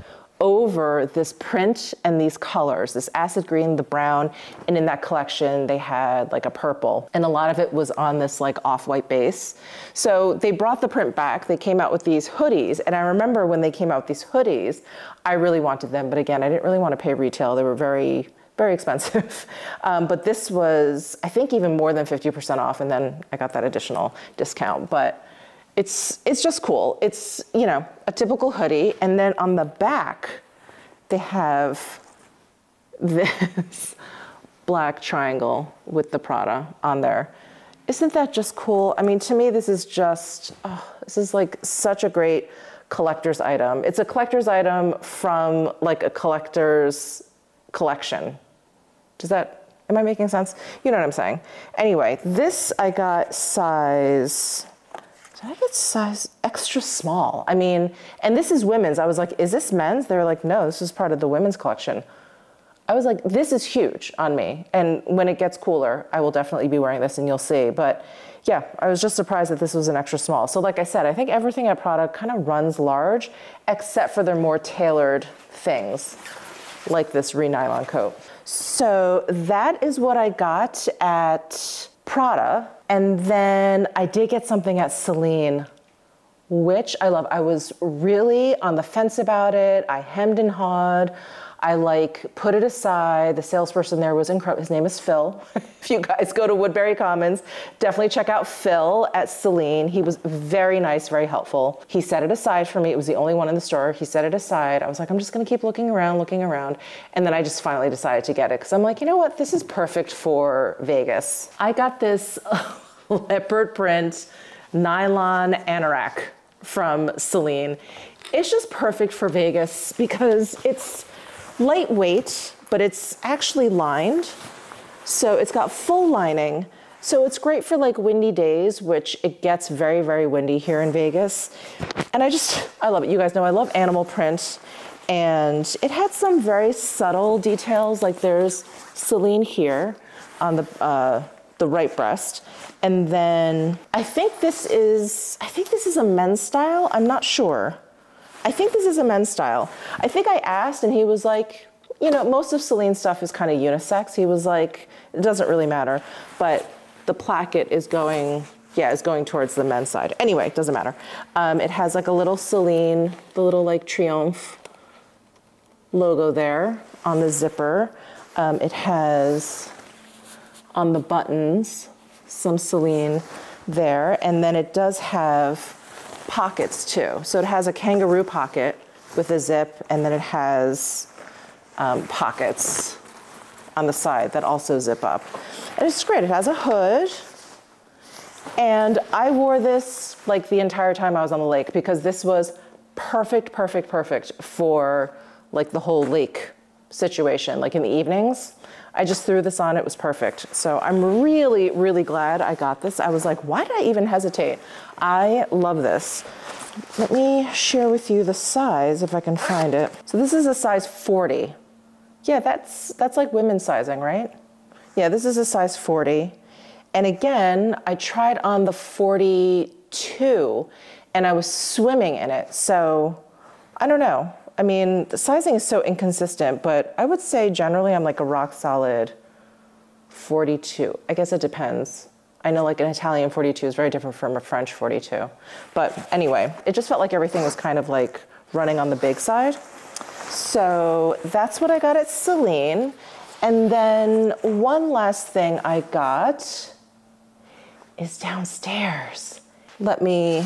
over this print and these colors, this acid green, the brown, and in that collection they had like a purple. And a lot of it was on this like off-white base. So they brought the print back. They came out with these hoodies. And I remember when they came out with these hoodies, I really wanted them. But again, I didn't really want to pay retail. They were very, very expensive. (laughs) Um, but this was, I think, even more than 50% off. And then I got that additional discount. But it's it's just cool. It's you know a typical hoodie, and then on the back they have this (laughs) black triangle with the Prada on there. Isn't that just cool? I mean, to me, this is just oh, this is like such a great collector's item. It's a collector's item from like a collector's collection. Does that am I making sense? You know what I'm saying. Anyway, this I got size I get size extra small? I mean, and this is women's. I was like, is this men's? They were like, no, this is part of the women's collection. I was like, this is huge on me. And when it gets cooler, I will definitely be wearing this and you'll see. But yeah, I was just surprised that this was an extra small. So like I said, I think everything at Prada kind of runs large, except for their more tailored things, like this re-nylon coat. So that is what I got at Prada. And then I did get something at Celine, which I love. I was really on the fence about it. I hemmed and hawed. I like put it aside. The salesperson there was incredible. His name is Phil. (laughs) if you guys go to Woodbury Commons, definitely check out Phil at Celine. He was very nice, very helpful. He set it aside for me. It was the only one in the store. He set it aside. I was like, I'm just gonna keep looking around, looking around. And then I just finally decided to get it because I'm like, you know what? This is perfect for Vegas. I got this (laughs) leopard print nylon anorak from Celine. It's just perfect for Vegas because it's lightweight, but it's actually lined. So it's got full lining. So it's great for like windy days, which it gets very, very windy here in Vegas. And I just, I love it. You guys know I love animal print. And it had some very subtle details, like there's Celine here on the, uh, the right breast. And then I think this is, I think this is a men's style. I'm not sure. I think this is a men's style. I think I asked and he was like, you know, most of Celine's stuff is kind of unisex. He was like, it doesn't really matter. But the placket is going, yeah, is going towards the men's side. Anyway, it doesn't matter. Um, it has like a little Celine, the little like Triomphe logo there on the zipper. Um, it has on the buttons some Celine there. And then it does have pockets too. So it has a kangaroo pocket with a zip, and then it has um, pockets on the side that also zip up. And it's great. It has a hood. And I wore this like the entire time I was on the lake because this was perfect, perfect, perfect for like the whole lake situation, like in the evenings. I just threw this on, it was perfect. So I'm really, really glad I got this. I was like, why did I even hesitate? I love this. Let me share with you the size if I can find it. So this is a size 40. Yeah, that's, that's like women's sizing, right? Yeah, this is a size 40. And again, I tried on the 42 and I was swimming in it. So I don't know. I mean, the sizing is so inconsistent, but I would say generally I'm like a rock solid 42. I guess it depends. I know like an Italian 42 is very different from a French 42. But anyway, it just felt like everything was kind of like running on the big side. So that's what I got at Celine. And then one last thing I got is downstairs. Let me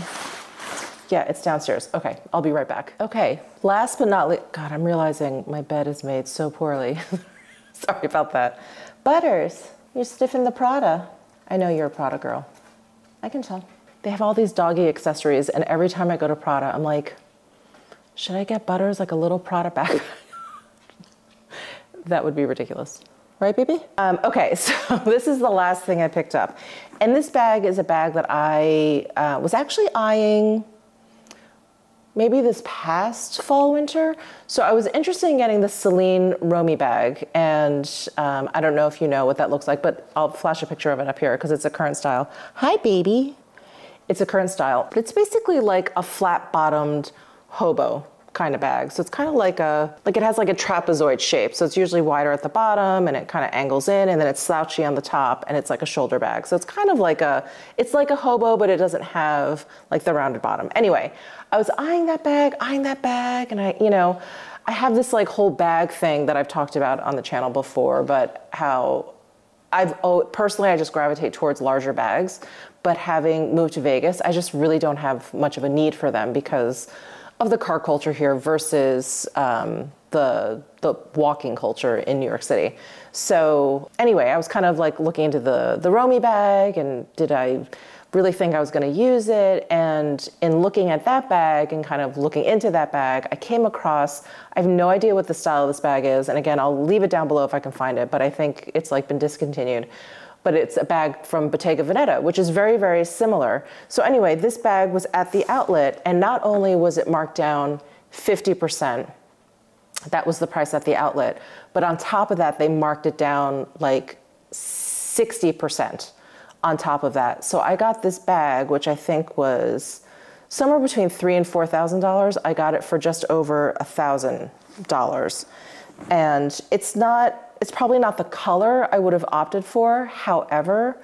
Yeah, it's downstairs. Okay, I'll be right back. Okay, last but not least, God, I'm realizing my bed is made so poorly. (laughs) Sorry about that. Butters, you're stiffing the Prada. I know you're a Prada girl. I can tell. They have all these doggy accessories, and every time I go to Prada, I'm like, should I get Butters like a little Prada bag? (laughs) that would be ridiculous. Right, baby? Um, okay, (laughs) so this is the last thing I picked up. And this bag is a bag that I uh, was actually eyeing maybe this past fall winter. So I was interested in getting the Celine Romy bag, and um, I don't know if you know what that looks like, but I'll flash a picture of it up here because it's a current style. Hi, baby. It's a current style, but it's basically like a flat-bottomed hobo kind of bag. So it's kind of like a, like it has like a trapezoid shape. So it's usually wider at the bottom and it kind of angles in and then it's slouchy on the top and it's like a shoulder bag. So it's kind of like a, it's like a hobo, but it doesn't have like the rounded bottom. Anyway, I was eyeing that bag, eyeing that bag, and I, you know, I have this like whole bag thing that I've talked about on the channel before, but how I've oh, personally I just gravitate towards larger bags, but having moved to Vegas, I just really don't have much of a need for them because of the car culture here versus um, the the walking culture in New York City. So anyway, I was kind of like looking into the the Romy bag and did I really think I was going to use it? And in looking at that bag and kind of looking into that bag, I came across I have no idea what the style of this bag is. And again, I'll leave it down below if I can find it, but I think it's like been discontinued but it's a bag from Bottega Veneta, which is very, very similar. So anyway, this bag was at the outlet, and not only was it marked down 50%, that was the price at the outlet, but on top of that, they marked it down like 60% on top of that. So I got this bag, which I think was somewhere between three and four thousand dollars. I got it for just over a thousand dollars, and it's not it's probably not the color I would have opted for. However,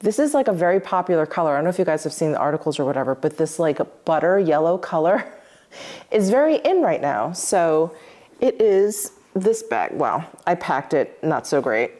this is like a very popular color. I don't know if you guys have seen the articles or whatever, but this like butter yellow color (laughs) is very in right now. So it is this bag. Wow, I packed it not so great.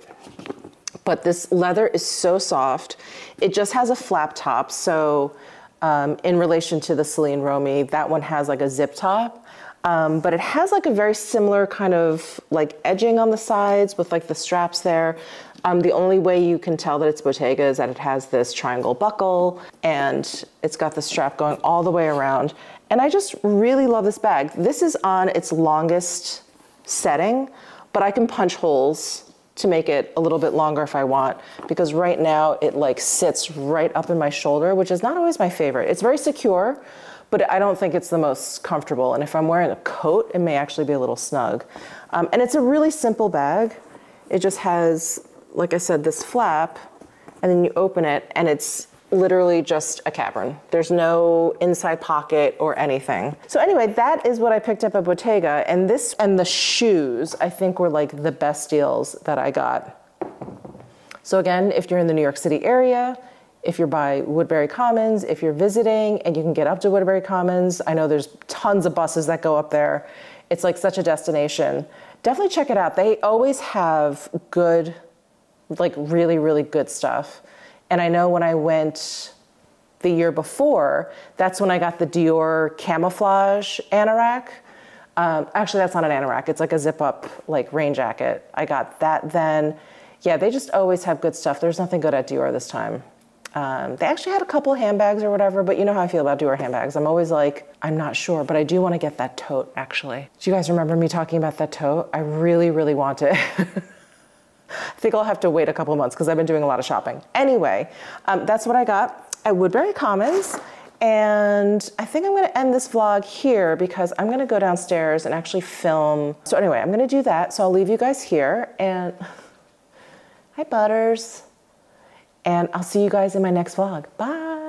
But this leather is so soft. It just has a flap top. So um, in relation to the Celine Romy, that one has like a zip top. Um, but it has like a very similar kind of like edging on the sides with like the straps there. Um, the only way you can tell that it's Bottega is that it has this triangle buckle and it's got the strap going all the way around. And I just really love this bag. This is on its longest setting, but I can punch holes to make it a little bit longer if I want because right now it like sits right up in my shoulder, which is not always my favorite. It's very secure, but I don't think it's the most comfortable. And if I'm wearing a coat, it may actually be a little snug. Um, and it's a really simple bag. It just has, like I said, this flap, and then you open it, and it's literally just a cavern. There's no inside pocket or anything. So anyway, that is what I picked up at Bottega, and this and the shoes I think were like the best deals that I got. So again, if you're in the New York City area, if you're by Woodbury Commons, if you're visiting and you can get up to Woodbury Commons, I know there's tons of buses that go up there. It's like such a destination. Definitely check it out. They always have good, like really, really good stuff. And I know when I went the year before, that's when I got the Dior camouflage anorak. Um, actually, that's not an anorak. It's like a zip up, like rain jacket. I got that then. Yeah, they just always have good stuff. There's nothing good at Dior this time. Um, they actually had a couple handbags or whatever, but you know how I feel about Dior handbags. I'm always like, I'm not sure, but I do want to get that tote actually. Do you guys remember me talking about that tote? I really, really want it. (laughs) I think I'll have to wait a couple months because I've been doing a lot of shopping. Anyway, um, that's what I got at Woodbury Commons. And I think I'm gonna end this vlog here because I'm gonna go downstairs and actually film. So anyway, I'm gonna do that. So I'll leave you guys here and (sighs) hi Butters. And I'll see you guys in my next vlog. Bye.